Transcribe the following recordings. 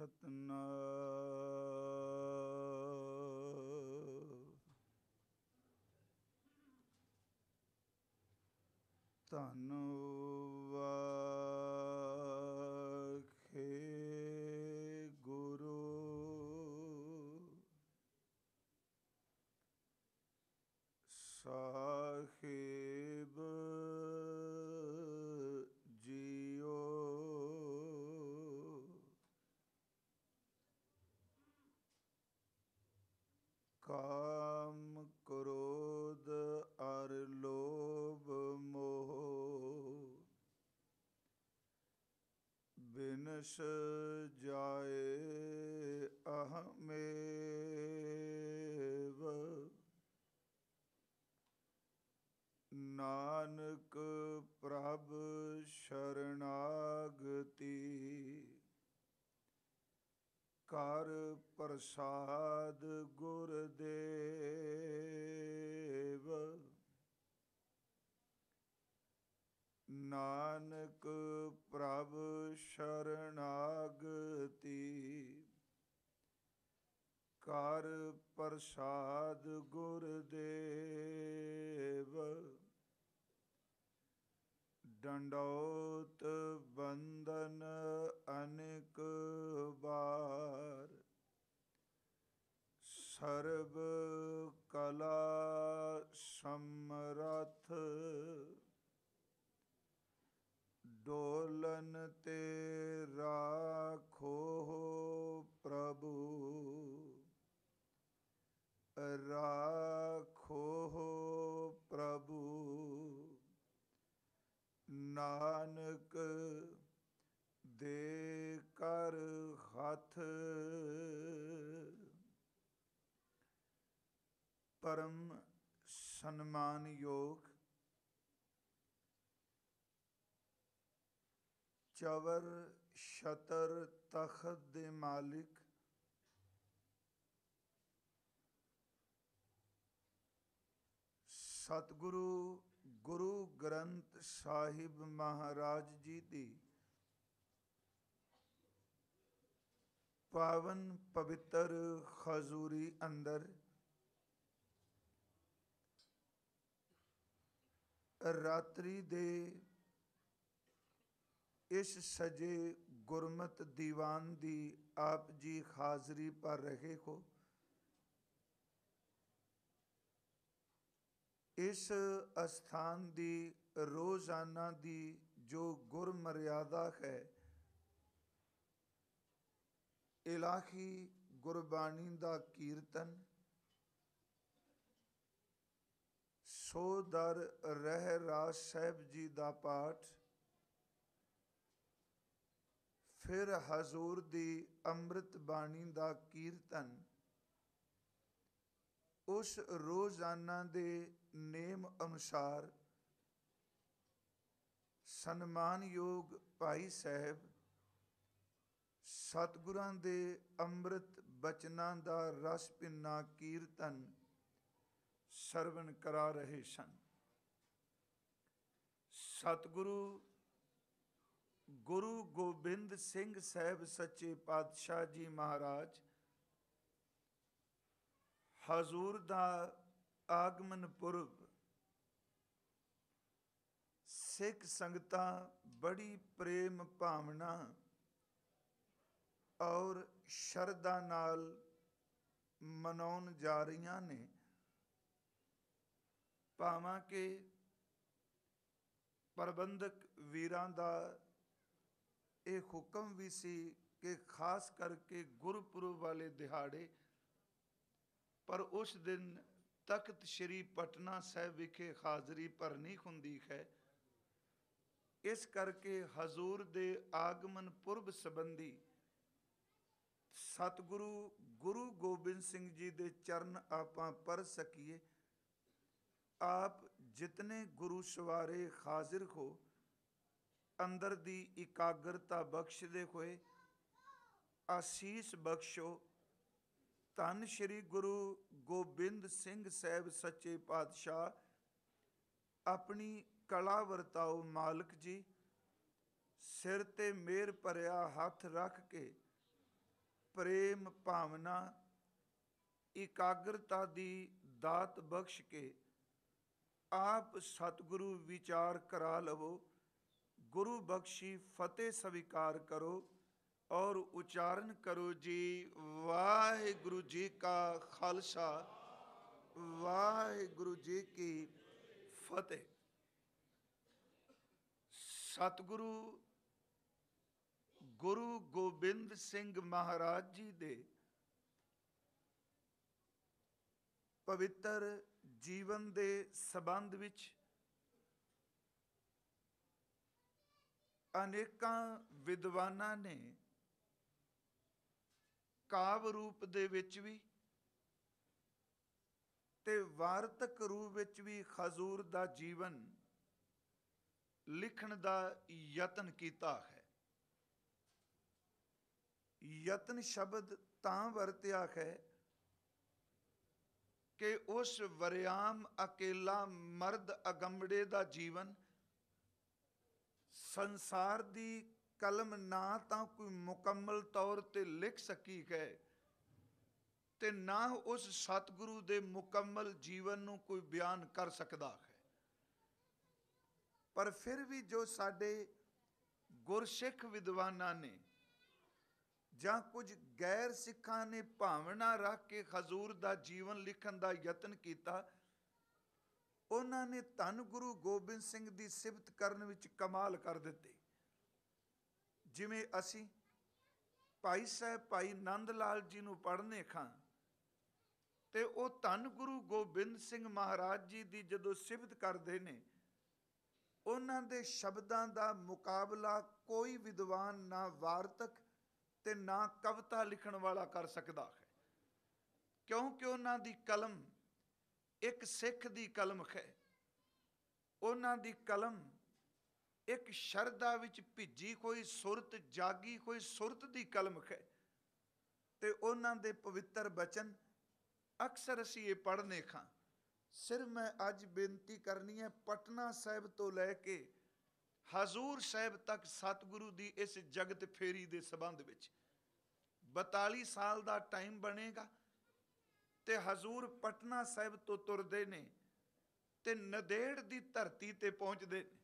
ਸਤਨਾਮ ਧੰਨ ਜਾਏ ਅਹਮੇਵ। ਨਾਨਕ ਪ੍ਰਭ ਸ਼ਰਨਾਗਤੀ ਕਰ ਪ੍ਰਸਾਦ ਗੁ ਪ੍ਰਸਾਦ ਗੁਰਦੇਵ। ਡੰਡੋਤ ਬੰਦਨ ਅਨੇਕ ਬਾਰ ਸਰਬ ਕਲਾ ਸਮਰਥ। ਡੋਲਨ ਤੇ ਰਾਖੋ ਪ੍ਰਭੂ। ਰਾਖੋ ਪ੍ਰਭੂ। ਨਾਨਕ ਦੇ ਕਰ ਹੱਥ। ਪਰਮ ਸਨਮਾਨਯੋਗ ਚਵਰ ਸ਼ਤਰ ਤਖਤ ਦੇ ਮਾਲਿਕ ਸਤਿਗੁਰੂ ਗੁਰੂ ਗ੍ਰੰਥ ਸਾਹਿਬ ਮਹਾਰਾਜ ਜੀ ਦੀ ਪਾਵਨ ਪਵਿੱਤਰ ਖਜ਼ੂਰੀ ਅੰਦਰ ਰਾਤਰੀ ਦੇ ਇਸ ਸਜੇ ਗੁਰਮਤ ਦੀਵਾਨ ਦੀ ਆਪ ਜੀ ਹਾਜ਼ਰੀ ਪਰ ਰਹੇ ਹੋ। ਇਸ ਅਸਥਾਨ ਦੀ ਰੋਜ਼ਾਨਾ ਦੀ ਜੋ ਗੁਰਮਰਿਆਦਾ ਹੈ, ਇਲਾਹੀ ਗੁਰਬਾਣੀ ਦਾ ਕੀਰਤਨ, ਸੋ ਦਰ ਰਹਿ ਰਾਜ ਸਾਹਿਬ ਜੀ ਦਾ ਪਾਠ, ਫਿਰ ਹਜ਼ੂਰ ਦੀ ਅੰਮ੍ਰਿਤ ਬਾਣੀ ਦਾ ਕੀਰਤਨ, ਉਸ ਰੋਜ਼ਾਨਾ ਦੇ ਨੇਮ ਅਨੁਸਾਰ ਸਨਮਾਨਯੋਗ ਭਾਈ ਸਾਹਿਬ ਸਤਿਗੁਰਾਂ ਦੇ ਅੰਮ੍ਰਿਤ ਬਚਨਾਂ ਦਾ ਰਸ ਪਿੰਨਾ ਕੀਰਤਨ ਸਰਵਨ ਕਰਾ ਰਹੇ ਸਨ। ਸਤਿਗੁਰੂ ਗੁਰੂ ਗੋਬਿੰਦ ਸਿੰਘ ਸਾਹਿਬ ਸੱਚੇ ਪਾਤਸ਼ਾਹ ਜੀ ਮਹਾਰਾਜ, ਹਜ਼ੂਰ ਦਾ ਆਗਮਨ ਪੁਰਬ। ਸਿੱਖ ਸੰਗਤਾਂ, ਬੜੀ ਪ੍ਰੇਮ ਭਾਵਨਾ ਔਰ ਸ਼ਰਧਾ ਨਾਲ ਮਨਾਉਣ ਜਾ ਰਹੀਆਂ ਨੇ। ਭਾਵਾਂ ਕਿ ਪ੍ਰਬੰਧਕ ਵੀਰਾਂ ਦਾ ਇਹ ਹੁਕਮ ਵੀ ਸੀ ਕਿ ਖਾਸ ਕਰਕੇ ਗੁਰਪੁਰਬ ਵਾਲੇ ਦਿਹਾੜੇ, ਪਰ ਉਸ ਦਿਨ ਤਖਤ ਸ੍ਰੀ ਪਟਨਾ ਸਾਹਿਬ ਵਿਖੇ ਹਾਜ਼ਰੀ ਭਰਨੀ ਹੁੰਦੀ ਹੈ। ਇਸ ਕਰਕੇ ਹਜ਼ੂਰ ਦੇ ਆਗਮਨ ਪੁਰਬ ਸੰਬੰਧੀ ਸਤਿਗੁਰੂ ਗੁਰੂ ਗੋਬਿੰਦ ਸਿੰਘ ਜੀ ਦੇ ਚਰਨ ਆਪਾਂ ਪੜ ਸਕੀਏ। ਆਪ ਜਿਤਨੇ ਗੁਰੂ ਸਵਾਰੇ ਹਾਜ਼ਰ ਹੋ, ਅੰਦਰ ਦੀ ਇਕਾਗਰਤਾ ਬਖਸ਼ਦੇ ਹੋਏ, ਆਸੀਸ ਬਖਸ਼ੋ ਧੰਨ ਸ਼੍ਰੀ ਗੁਰੂ ਗੋਬਿੰਦ ਸਿੰਘ ਸਾਹਿਬ ਸੱਚੇ ਪਾਤਸ਼ਾਹ। ਆਪਣੀ ਕਲਾ ਵਰਤਾਓ ਮਾਲਕ ਜੀ, ਸਿਰ ਤੇ ਮੇਰ ਭਰਿਆ ਹੱਥ ਰੱਖ ਕੇ ਪ੍ਰੇਮ ਭਾਵਨਾ, ਇਕਾਗਰਤਾ ਦੀ ਦਾਤ ਬਖਸ਼ ਕੇ ਆਪ ਸਤਿਗੁਰੂ ਵਿਚਾਰ ਕਰਾ ਲਵੋ, ਗੁਰੂ ਬਖਸ਼ੀ ਫਤਿਹ ਸਵੀਕਾਰ ਕਰੋ। ਔਰ ਉਚਾਰਨ ਕਰੋ ਜੀ, ਵਾਹਿਗੁਰੂ ਜੀ ਕਾ ਖਾਲਸਾ, ਵਾਹਿਗੁਰੂ ਜੀ ਕੀ ਫਤਿਹ। ਸਤਿਗੁਰੂ ਗੁਰੂ ਗੋਬਿੰਦ ਸਿੰਘ ਮਹਾਰਾਜ ਜੀ ਦੇ ਪਵਿੱਤਰ ਜੀਵਨ ਦੇ ਸਬੰਧ ਵਿੱਚ ਅਨੇਕਾਂ ਵਿਦਵਾਨਾਂ ਨੇ ਕਾਵ ਰੂਪ ਦੇ ਵਿੱਚ ਵੀ ਤੇ ਵਾਰਤਕ ਰੂਪ ਵਿੱਚ ਵੀ ਖਜ਼ੂਰ ਦਾ ਜੀਵਨ ਲਿਖਣ ਦਾ ਯਤਨ ਕੀਤਾ ਹੈ। ਯਤਨ ਸ਼ਬਦ ਤਾਂ ਵਰਤਿਆ ਹੈ ਕਿ ਉਸ ਵਰਿਆਮ ਅਕੇਲਾ ਮਰਦ ਅਗੰਬੜੇ ਦਾ ਜੀਵਨ ਸੰਸਾਰ ਦੀ ਕਲਮ ਨਾ ਤਾਂ ਕੋਈ ਮੁਕੰਮਲ ਤੌਰ ਤੇ ਲਿਖ ਸਕੀ ਹੈ ਤੇ ਨਾ ਉਸ ਸਤਿਗੁਰੂ ਦੇ ਮੁਕੰਮਲ ਜੀਵਨ ਨੂੰ ਕੋਈ ਬਿਆਨ ਕਰ ਸਕਦਾ ਹੈ। ਪਰ ਫਿਰ ਵੀ ਜੋ ਸਾਡੇ ਗੁਰਸਿੱਖ ਵਿਦਵਾਨਾਂ ਨੇ ਜਾਂ ਕੁਝ ਗੈਰ ਸਿੱਖਾਂ ਨੇ ਭਾਵਨਾ ਰੱਖ ਕੇ ਹਜ਼ੂਰ ਦਾ ਜੀਵਨ ਲਿਖਣ ਦਾ ਯਤਨ ਕੀਤਾ, ਉਹਨਾਂ ਨੇ ਧੰਨ ਗੁਰੂ ਗੋਬਿੰਦ ਸਿੰਘ ਦੀ ਸਿਫਤ ਕਰਨ ਵਿੱਚ ਕਮਾਲ ਕਰ ਦਿੱਤੇ। ਜਿਵੇਂ ਅਸੀਂ ਭਾਈ ਸਾਹਿਬ ਭਾਈ ਨੰਦ ਲਾਲ ਜੀ ਨੂੰ ਪੜ੍ਹਨੇ ਖਾਂ ਤੇ ਉਹ ਧੰਨ ਗੁਰੂ ਗੋਬਿੰਦ ਸਿੰਘ ਮਹਾਰਾਜ ਜੀ ਦੀ ਜਦੋਂ ਸਿਫਤ ਕਰਦੇ ਨੇ, ਉਹਨਾਂ ਦੇ ਸ਼ਬਦਾਂ ਦਾ ਮੁਕਾਬਲਾ ਕੋਈ ਵਿਦਵਾਨ ਨਾ ਵਾਰਤਕ ਤੇ ਨਾ ਕਵਿਤਾ ਲਿਖਣ ਵਾਲਾ ਕਰ ਸਕਦਾ ਹੈ। ਕਿਉਂਕਿ ਉਹਨਾਂ ਦੀ ਕਲਮ ਇੱਕ ਸਿੱਖ ਦੀ ਕਲਮ ਹੈ। ਉਹਨਾਂ ਦੀ ਕਲਮ ਇੱਕ ਸ਼ਰਧਾ ਵਿੱਚ ਭਿੱਜੀ ਕੋਈ ਸੁਰਤ, ਜਾਗੀ ਕੋਈ ਸੁਰਤ ਦੀ ਕਲਮ ਹੈ ਤੇ ਉਹਨਾਂ ਦੇ ਪਵਿੱਤਰ ਬਚਨ, ਅਕਸਰ ਅਸੀਂ ਇਹ ਪੜ੍ਹਨੇ ਖਾਂ। ਸਿਰ ਮੈਂ ਅੱਜ ਬੇਨਤੀ ਕਰਨੀ ਹੈ, ਪਟਨਾ ਸਾਹਿਬ ਤੋਂ ਲੈ ਕੇ ਹਜ਼ੂਰ ਸਾਹਿਬ ਤੱਕ ਸਤਿਗੁਰੂ ਦੀ ਇਸ ਜਗਤ ਫੇਰੀ ਦੇ ਸਬੰਧ ਵਿੱਚ। 42 ਸਾਲ ਦਾ ਟਾਈਮ ਬਣੇਗਾ ਤੇ ਹਜ਼ੂਰ ਪਟਨਾ ਸਾਹਿਬ ਤੋਂ ਤੁਰਦੇ ਨੇ ਤੇ ਨਦੇੜ ਦੀ ਧਰਤੀ ਤੇ ਪਹੁੰਚਦੇ ਨੇ।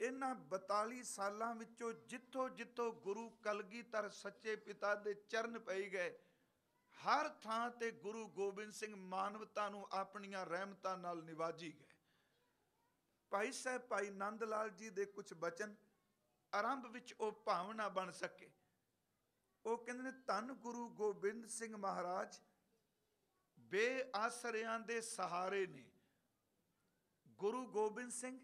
ਇਹਨਾਂ 42 ਸਾਲਾਂ ਵਿੱਚੋਂ ਜਿੱਥੋਂ ਜਿੱਥੋਂ ਗੁਰੂ ਕਲਗੀਧਰ ਸੱਚੇ ਪਿਤਾ ਦੇ ਚਰਨ ਪਈ ਗਏ, ਹਰ ਥਾਂ ਤੇ ਗੁਰੂ ਗੋਬਿੰਦ ਸਿੰਘ ਮਾਨਵਤਾ ਨੂੰ ਆਪਣੀਆਂ ਰਹਿਮਤਾਂ ਨਾਲ ਨਿਵਾਜੀ ਗਏ। ਭਾਈ ਸਾਹਿਬ, ਭਾਈ ਨੰਦ ਲਾਲ ਜੀ ਦੇ ਕੁਝ ਬਚਨ ਆਰੰਭ ਵਿੱਚ ਉਹ ਭਾਵਨਾ ਬਣ ਸਕੇ। ਉਹ ਕਹਿੰਦੇ ਨੇ, ਧੰਨ ਗੁਰੂ ਗੋਬਿੰਦ ਸਿੰਘ ਮਹਾਰਾਜ, ਬੇਆਸਰਿਆਂ ਦੇ ਸਹਾਰੇ ਨੇ। ਗੁਰੂ ਗੋਬਿੰਦ ਸਿੰਘ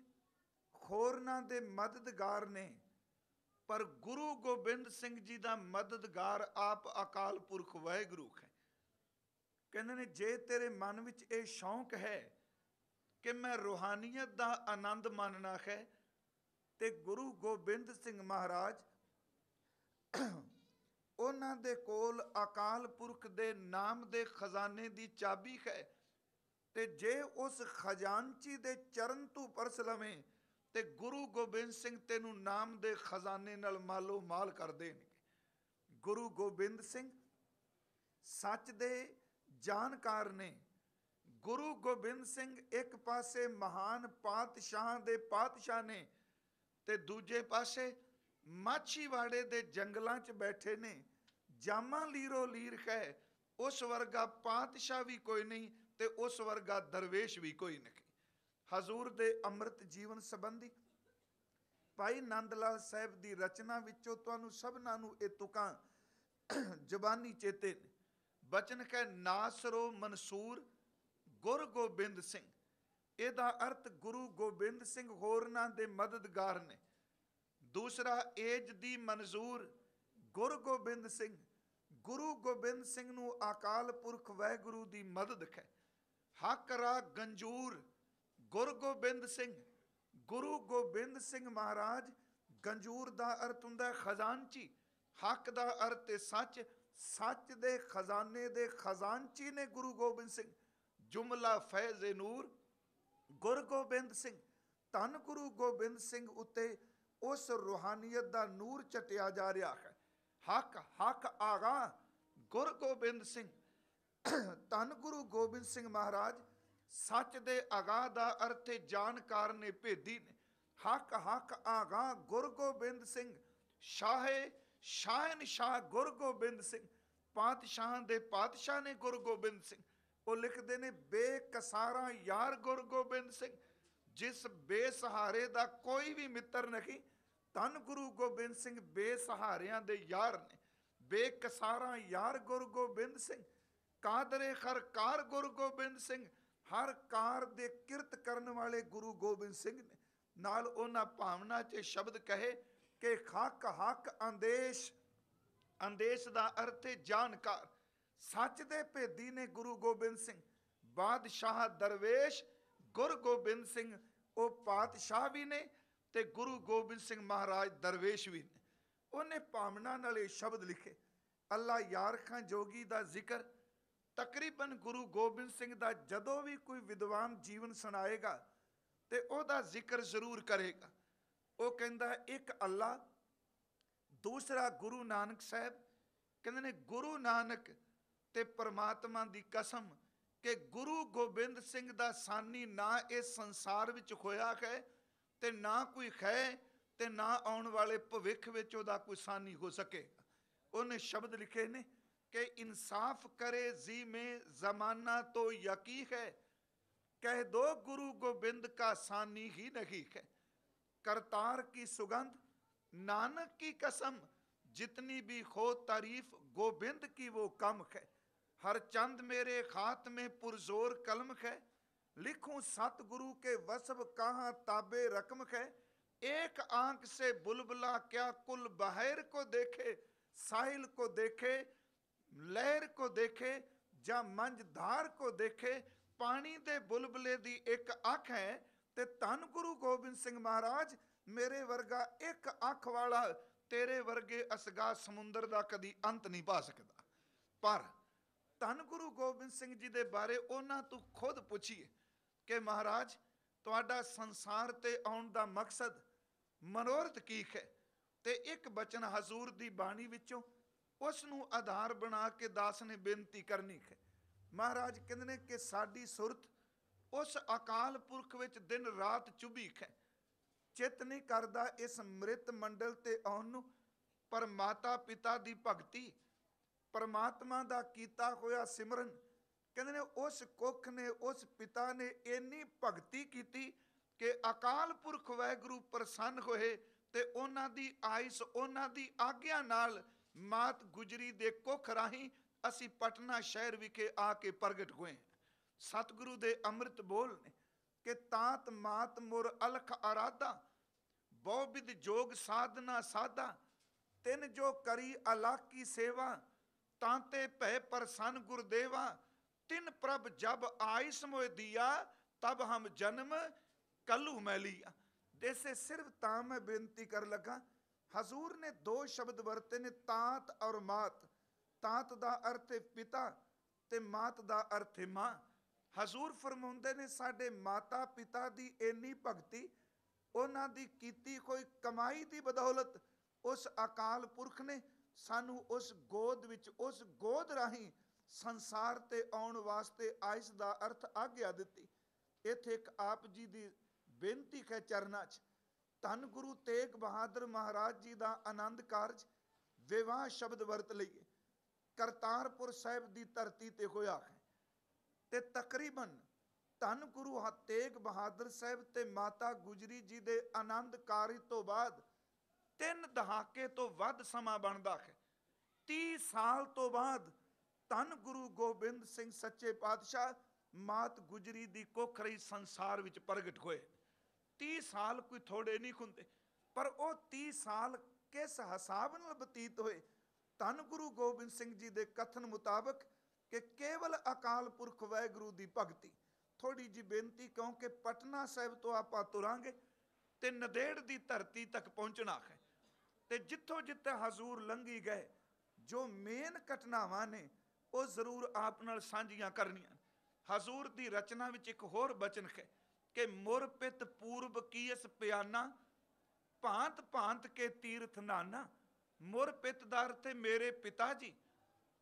ਹੋਰਨਾਂ ਦੇ ਮਦਦਗਾਰ ਨੇ। ਪਰ ਗੁਰੂ ਗੋਬਿੰਦ ਸਿੰਘ ਜੀ ਦਾ ਮਦਦਗਾਰ ਆਪ ਅਕਾਲ ਪੁਰਖ ਵਾਹਿਗੁਰੂ ਹੈ। ਕਹਿੰਦੇ ਨੇ, ਜੇ ਤੇਰੇ ਮਨ ਵਿੱਚ ਇਹ ਸ਼ੌਂਕ ਹੈ ਕਿ ਮੈਂ ਰੂਹਾਨੀਅਤ ਦਾ ਆਨੰਦ ਮਾਣਨਾ ਹੈ, ਤੇ ਗੁਰੂ ਗੋਬਿੰਦ ਸਿੰਘ ਮਹਾਰਾਜ ਉਹਨਾਂ ਦੇ ਕੋਲ ਅਕਾਲ ਪੁਰਖ ਦੇ ਨਾਮ ਦੇ ਖਜ਼ਾਨੇ ਦੀ ਚਾਬੀ ਹੈ, ਤੇ ਜੇ ਉਸ ਖਜ਼ਾਨਚੀ ਦੇ ਚਰਨ ਤੂੰ ਪਰਸ ਲਵੇਂ ਤੇ ਗੁਰੂ ਗੋਬਿੰਦ ਸਿੰਘ ਤੈਨੂੰ ਨਾਮ ਦੇ ਖਜ਼ਾਨੇ ਨਾਲ ਮਾਲੋ ਮਾਲ ਕਰ ਦੇਣਗੇ। ਗੁਰੂ ਗੋਬਿੰਦ ਸਿੰਘ ਸੱਚ ਦੇ ਜਾਣਕਾਰ ਨੇ। ਗੁਰੂ ਗੋਬਿੰਦ ਸਿੰਘ ਇੱਕ ਪਾਸੇ ਮਹਾਨ ਪਾਤਸ਼ਾਹ ਦੇ ਪਾਤਸ਼ਾਹ ਨੇ ਤੇ ਦੂਜੇ ਪਾਸੇ ਮਾਛੀਵਾੜੇ ਦੇ ਜੰਗਲਾਂ 'ਚ ਬੈਠੇ ਨੇ। ਜਾਮਾ ਲੀਰੋ ਲੀਰ ਹੈ ਉਸ ਵਰਗਾ ਪਾਤਸ਼ਾਹ ਵੀ ਕੋਈ ਨਹੀਂ ਤੇ ਉਸ ਵਰਗਾ ਦਰਵੇਸ਼ ਵੀ ਕੋਈ ਨਹੀਂ। ਹਜ਼ੂਰ ਦੇ ਅੰਮ੍ਰਿਤ ਜੀਵਨ ਸੰਬੰਧੀ। ਭਾਈ ਨੰਦ ਲਾਲ ਸਾਹਿਬ ਦੀ ਰਚਨਾ ਵਿੱਚੋਂ ਤੁਹਾਨੂੰ ਸਭਨਾਂ ਨੂੰ ਇਹ ਤੁਕਾਂ ਜ਼ਬਾਨੀ ਚੇਤੇ ਬਚਨ ਹੈ ਨਾਸਰੋ ਮਨਸੂਰ ਗੁਰ ਗੋਬਿੰਦ ਸਿੰਘ। ਇਹਦਾ ਅਰਥ ਗੁਰੂ ਗੋਬਿੰਦ ਸਿੰਘ ਹੋਰਨਾਂ ਦੇ ਮਦਦਗਾਰ ਨੇ। ਦੂਸਰਾ, ਏਜ ਦੀ ਮਨਜ਼ੂਰ ਗੁਰ ਗੋਬਿੰਦ ਸਿੰਘ। ਗੁਰੂ ਗੋਬਿੰਦ ਸਿੰਘ ਨੂੰ ਅਕਾਲ ਪੁਰਖ ਵਾਹਿਗੁਰੂ ਦੀ ਮਦਦ ਹੈ ਹਕਰਾ ਗੰਜੂਰ ਗੁਰ ਗੋਬਿੰਦ ਸਿੰਘ, ਗੁਰੂ ਗੋਬਿੰਦ ਸਿੰਘ ਮਹਾਰਾਜ ਗੰਜੂਰ ਦਾ ਅਰਥ ਹੁੰਦਾ ਹੈ ਖਜ਼ਾਨਚੀ। ਹੱਕ ਦਾ ਅਰਥ ਹੈ ਸੱਚ ਸੱਚ ਦੇ ਖਜ਼ਾਨੇ ਦੇ ਖਜ਼ਾਨਚੀ ਨੇ ਗੁਰੂ ਗੋਬਿੰਦ ਸਿੰਘ। ਜੁਮਲਾ ਫੈਜ਼ ਨੂਰ, ਗੁਰ ਗੋਬਿੰਦ ਸਿੰਘ, ਧੰਨ ਗੁਰੂ ਗੋਬਿੰਦ ਸਿੰਘ ਉੱਤੇ ਉਸ ਰੂਹਾਨੀਅਤ ਦਾ ਨੂਰ ਚਟਿਆ ਜਾ ਰਿਹਾ ਹੈ। ਹੱਕ ਹੱਕ ਆਗਾ, ਗੁਰ ਗੋਬਿੰਦ ਸਿੰਘ। ਧੰਨ ਗੁਰੂ ਗੋਬਿੰਦ ਸਿੰਘ ਮਹਾਰਾਜ ਸੱਚ ਦੇ ਅਗਾਹ ਦਾ ਅਰਥ ਜਾਣਕਾਰ ਨੇ ਭੇਦੀ ਨੇ। ਹੱਕ ਹੱਕ ਆਗਾ ਗੁਰ ਗੋਬਿੰਦ ਸਿੰਘ। ਸ਼ਾਹੇ, ਸ਼ਾਹਨ ਸ਼ਾਹ ਗੁਰ ਗੋਬਿੰਦ ਸਿੰਘ। ਪਾਤਸ਼ਾਹ ਦੇ ਪਾਤਸ਼ਾਹ ਨੇ ਗੁਰੂ ਗੋਬਿੰਦ ਸਿੰਘ। ਉਹ ਲਿਖਦੇ ਨੇ, ਬੇਕਸਾਰਾ ਯਾਰ ਗੁਰੂ ਗੋਬਿੰਦ ਸਿੰਘ। ਜਿਸ ਬੇਸਹਾਰੇ ਦਾ ਕੋਈ ਵੀ ਮਿੱਤਰ ਨਹੀਂ, ਧੰਨ ਗੁਰੂ ਗੋਬਿੰਦ ਸਿੰਘ ਬੇਸਹਾਰਿਆਂ ਦੇ ਯਾਰ ਨੇ। ਬੇਕਸਾਰਾ ਯਾਰ ਗੁਰੂ ਗੋਬਿੰਦ ਸਿੰਘ। ਕਾਦਰੇ ਖਰਕਾਰ ਗੁਰੂ ਗੋਬਿੰਦ ਸਿੰਘ। ਹਰ ਕਾਰ ਦੇ ਕਿਰਤ ਕਰਨ ਵਾਲੇ ਗੁਰੂ ਗੋਬਿੰਦ ਸਿੰਘ ਨਾਲ ਉਹਨਾਂ ਭਾਵਨਾ 'ਚ ਸ਼ਬਦ ਕਹੇ ਕਿ ਹੱਕ ਹੱਕ ਅੰਦੇਸ਼ ਅੰਦੇਸ਼ ਦਾ ਅਰਥ ਹੈ ਜਾਣਕਾਰ। ਸੱਚ ਦੇ ਭੇਦੀ ਨੇ ਗੁਰੂ ਗੋਬਿੰਦ ਸਿੰਘ, ਬਾਦਸ਼ਾਹ ਦਰਵੇਸ਼, ਗੁਰੂ ਗੋਬਿੰਦ ਸਿੰਘ, ਉਹ ਪਾਤਸ਼ਾਹ ਵੀ ਨੇ ਤੇ ਗੁਰੂ ਗੋਬਿੰਦ ਸਿੰਘ ਮਹਾਰਾਜ ਦਰਵੇਸ਼ ਵੀ ਨੇ। ਉਹਨੇ ਭਾਵਨਾ ਨਾਲ ਇਹ ਸ਼ਬਦ ਲਿਖੇ। ਅੱਲਾ ਯਾਰ ਖਾਂ ਜੋਗੀ ਦਾ ਜ਼ਿਕਰ ਤਕਰੀਬਨ ਗੁਰੂ ਗੋਬਿੰਦ ਸਿੰਘ ਦਾ ਜਦੋਂ ਵੀ ਕੋਈ ਵਿਦਵਾਨ ਜੀਵਨ ਸੁਣਾਏਗਾ ਤੇ ਉਹਦਾ ਜ਼ਿਕਰ ਜ਼ਰੂਰ ਕਰੇਗਾ। ਉਹ ਕਹਿੰਦਾ, ਇੱਕ ਅੱਲਾ, ਦੂਸਰਾ ਗੁਰੂ ਨਾਨਕ ਸਾਹਿਬ। ਕਹਿੰਦੇ ਨੇ, ਗੁਰੂ ਨਾਨਕ ਤੇ ਪਰਮਾਤਮਾ ਦੀ ਕਸਮ ਕਿ ਗੁਰੂ ਗੋਬਿੰਦ ਸਿੰਘ ਦਾ ਸਾਨੀ ਨਾ ਇਸ ਸੰਸਾਰ ਵਿੱਚ ਹੋਇਆ ਹੈ ਤੇ ਨਾ ਕੋਈ ਹੈ ਤੇ ਨਾ ਆਉਣ ਵਾਲੇ ਭਵਿੱਖ ਵਿੱਚ ਉਹਦਾ ਕੋਈ ਸਾਨੀ ਹੋ ਸਕੇ। ਉਹਨੇ ਸ਼ਬਦ ਲਿਖੇ ਨੇ के इंसाफ करे जी में जमाना तो यकी है। कह दो गुरु गोबिंद का सानी ही नहीं है। करतार की सुगंध, नानक की कसम, जितनी भी हो तारीफ़ गोबिंद की वो कम है। हर चंद मेरे हाथ में पुरजोर कलम है। लिखूं सतगुरु के वसब कहाँ ताबे रकम है। एक आँख से बुलबुला क्या कुल बहर को देखे, साहिल को देखे ਲਹਿਰ ਕੋ ਦੇਖੇ ਜਾਂ ਮੰਝ ਕੋ ਦੇਖੇ, ਪਾਣੀ ਦੇ ਬੁਲਬਲੇ ਦੀ ਇੱਕ ਅੱਖ ਹੈ ਤੇ ਧੰਨ ਗੁਰੂ ਗੋਬਿੰਦ ਸਿੰਘ ਮਹਾਰਾਜ, ਮੇਰੇ ਵਰਗਾ ਇੱਕ ਅੱਖ ਵਾਲਾ ਤੇਰੇ ਵਰਗੇ ਅਸਗਾ ਸਮੁੰਦਰ ਦਾ ਕਦੀ ਅੰਤ ਨਹੀਂ ਪਾ ਸਕਦਾ। ਪਰ ਧੰਨ ਗੁਰੂ ਗੋਬਿੰਦ ਸਿੰਘ ਜੀ ਦੇ ਬਾਰੇ ਉਹਨਾਂ ਤੋਂ ਖੁਦ ਪੁੱਛੀਏ ਕਿ ਮਹਾਰਾਜ, ਤੁਹਾਡਾ ਸੰਸਾਰ ਤੇ ਆਉਣ ਦਾ ਮਕਸਦ ਮਨੋਰਥ ਕੀ ਹੈ? ਤੇ ਇੱਕ ਬਚਨ ਹਜ਼ੂਰ ਦੀ ਬਾਣੀ ਵਿੱਚੋਂ ਉਸ ਨੂੰ ਆਧਾਰ ਬਣਾ ਕੇ ਦਾਸ ਨੇ ਬੇਨਤੀ ਕਰਨੀ ਹੈ। ਮਹਾਰਾਜ ਕਹਿੰਦੇ ਨੇ ਕਿ ਸਾਡੀ ਸੁਰਤ ਉਸ ਅਕਾਲ ਪੁਰਖ ਵਿੱਚ ਦਿਨ ਰਾਤ ਚੁਭੀ ਹੈ। ਚਿੱਤ ਨਹੀਂ ਕਰਦਾ ਇਸ ਮ੍ਰਿਤ ਮੰਡਲ ਤੇ ਆਉਣ ਨੂੰ। ਪਰ ਮਾਤਾ ਪਿਤਾ ਦੀ ਭਗਤੀ, ਪਰਮਾਤਮਾ ਦਾ ਕੀਤਾ ਹੋਇਆ ਸਿਮਰਨ, ਕਹਿੰਦੇ ਨੇ ਉਸ ਕੁੱਖ ਨੇ, ਉਸ ਪਿਤਾ ਨੇ ਇੰਨੀ ਭਗਤੀ ਕੀਤੀ ਕਿ ਅਕਾਲ ਪੁਰਖ ਵਾਹਿਗੁਰੂ ਪ੍ਰਸੰਨ ਹੋਏ ਤੇ ਉਹਨਾਂ ਦੀ ਆਇਸ, ਉਹਨਾਂ ਦੀ ਆਗਿਆ ਨਾਲ ਮਾਤ ਗੁਜਰੀ ਦੇ ਕੁੱਖ ਰਾਹੀਂ ਅਸੀਂ ਪਟਨਾ ਸ਼ਹਿਰ ਵਿਖੇ ਆ ਕੇ ਪ੍ਰਗਟ ਹੋਏ ਸਤਿਗੁਰੂ ਦੇ ਅੰਮ੍ਰਿਤ ਬੋਲ ਨੇ ਕਿ ਤਾਤ ਮਾਤ ਮੁਰ ਅਲਖ ਅਰਾਦਾ ਬਹੁ ਵਿਦ ਜੋਗ ਸਾਧਨਾ ਸਾਧਾ, ਤਿਨ ਜੋ ਕਰੀ ਅਲਾਕੀ ਸੇਵਾ ਤਾਂ ਤਾਂਤੇ ਭੈ ਪ੍ਰਸੰਨ ਗੁਰਦੇਵਾ, ਤਿਨ ਪ੍ਰਭ ਜਬ ਆਇਸ ਮੋਇ ਦਿਆ, ਤਬ ਹਮ ਜਨਮ ਕੱਲੂ ਮੈਂ ਲਿਆ। ਦੇਸੇ ਸਿਰਫ ਤਾਂ ਮੈਂ ਬੇਨਤੀ ਕਰ ਲਗਾ ਹਜ਼ੂਰ ਨੇ ਦੋ ਸ਼ਬਦ ਵਰਤੇ ਨੇ ਤਾਤ ਔਰ ਮਾਤ। ਤਾਤ ਦਾ ਅਰਥ ਹੈ ਪਿਤਾ ਤੇ ਮਾਤ ਦਾ ਅਰਥ ਹੈ ਮਾਂ। ਹਜ਼ੂਰ ਫਰਮਾਉਂਦੇ ਨੇ, ਸਾਡੇ ਮਾਤਾ ਪਿਤਾ ਦੀ ਇੰਨੀ ਭਗਤੀ, ਉਹਨਾਂ ਦੀ ਕੀਤੀ ਕੋਈ ਕਮਾਈ ਦੀ ਬਦੌਲਤ ਉਸ ਅਕਾਲ ਪੁਰਖ ਨੇ ਸਾਨੂੰ ਉਸ ਗੋਦ ਵਿੱਚ, ਉਸ ਗੋਦ ਰਾਹੀਂ ਸੰਸਾਰ ਤੇ ਆਉਣ ਵਾਸਤੇ ਆਇਸ ਦਾ ਅਰਥ ਆਗਿਆ ਦਿੱਤੀ। ਇੱਥੇ ਇੱਕ ਆਪ ਜੀ ਦੀ ਬੇਨਤੀ ਹੈ ਚਰਨਾਂ 'ਚ ਧੰਨ ਗੁਰੂ ਤੇਗ ਬਹਾਦਰ ਮਹਾਰਾਜ ਜੀ ਦਾ ਆਨੰਦ ਕਾਰਜ ਵਿਵਾਹ ਸ਼ਬਦ ਵਰਤ ਲਈਏ ਕਰਤਾਰਪੁਰ ਸਾਹਿਬ ਦੀ ਧਰਤੀ ਤੇ ਹੋਇਆ ਹੈ। ਤੇ ਤਕਰੀਬਨ ਧੰਨ ਗੁਰੂ ਤੇਗ ਬਹਾਦਰ ਸਾਹਿਬ ਤੇ ਮਾਤਾ ਗੁਜਰੀ ਜੀ ਦੇ ਆਨੰਦ ਕਾਰਜ ਤੋਂ ਬਾਅਦ ਤਿੰਨ ਦਹਾਕੇ ਤੋਂ ਵੱਧ ਸਮਾਂ ਬਣਦਾ ਹੈ। 30 ਸਾਲ ਤੋਂ ਬਾਅਦ ਧੰਨ ਗੁਰੂ ਗੋਬਿੰਦ ਸਿੰਘ ਸੱਚੇ ਪਾਤਸ਼ਾਹ ਮਾਤ ਗੁਜਰੀ ਦੀ ਕੁੱਖ ਸੰਸਾਰ ਵਿੱਚ ਪ੍ਰਗਟ ਹੋਏ। 30 ਸਾਲ ਕੋਈ ਥੋੜੇ ਨਹੀਂ ਹੁੰਦੇ ਪਰ ਉਹ 30 ਸਾਲ ਕਿਸ ਹਿਸਾਬ ਨਾਲ ਬਤੀਤ ਹੋਏ? ਧੰਨ ਗੁਰੂ ਗੋਬਿੰਦ ਸਿੰਘ ਜੀ ਦੇ ਕਥਨ ਮੁਤਾਬਕ ਕਿ ਕੇਵਲ ਅਕਾਲ ਪੁਰਖ ਵਾਹਿਗੁਰੂ ਦੀ ਭਗਤੀ। ਥੋੜੀ ਜੀ ਬੇਨਤੀ ਕਿਉਂਕਿ ਪਟਨਾ ਸਾਹਿਬ ਤੋਂ ਆਪਾਂ ਤੁਰਾਂਗੇ ਤੇ ਨਦੇੜ ਦੀ ਧਰਤੀ ਤੱਕ ਪਹੁੰਚਣਾ ਹੈ। ਤੇ ਜਿੱਥੋਂ ਜਿੱਥੇ ਹਜ਼ੂਰ ਲੰਘੀ ਗਏ, ਜੋ ਮੇਨ ਘਟਨਾਵਾਂ ਨੇ, ਉਹ ਜ਼ਰੂਰ ਆਪ ਨਾਲ ਸਾਂਝੀਆਂ ਕਰਨੀਆਂ। ਹਜ਼ੂਰ ਦੀ ਰਚਨਾ ਵਿੱਚ ਇੱਕ ਹੋਰ ਬਚਨ ਹੈ। ਕਿ ਮੁਰ ਪੂਰਬ ਕੀਸ ਪਿਆਨਾ? ਭਾਂਤ ਭਾਂਤ ਕੇ ਤੀਰਥ ਨਾਨਾ। ਮੁਰ ਦਾ ਅਰਥ ਹੈ ਮੇਰੇ ਪਿਤਾ ਜੀ।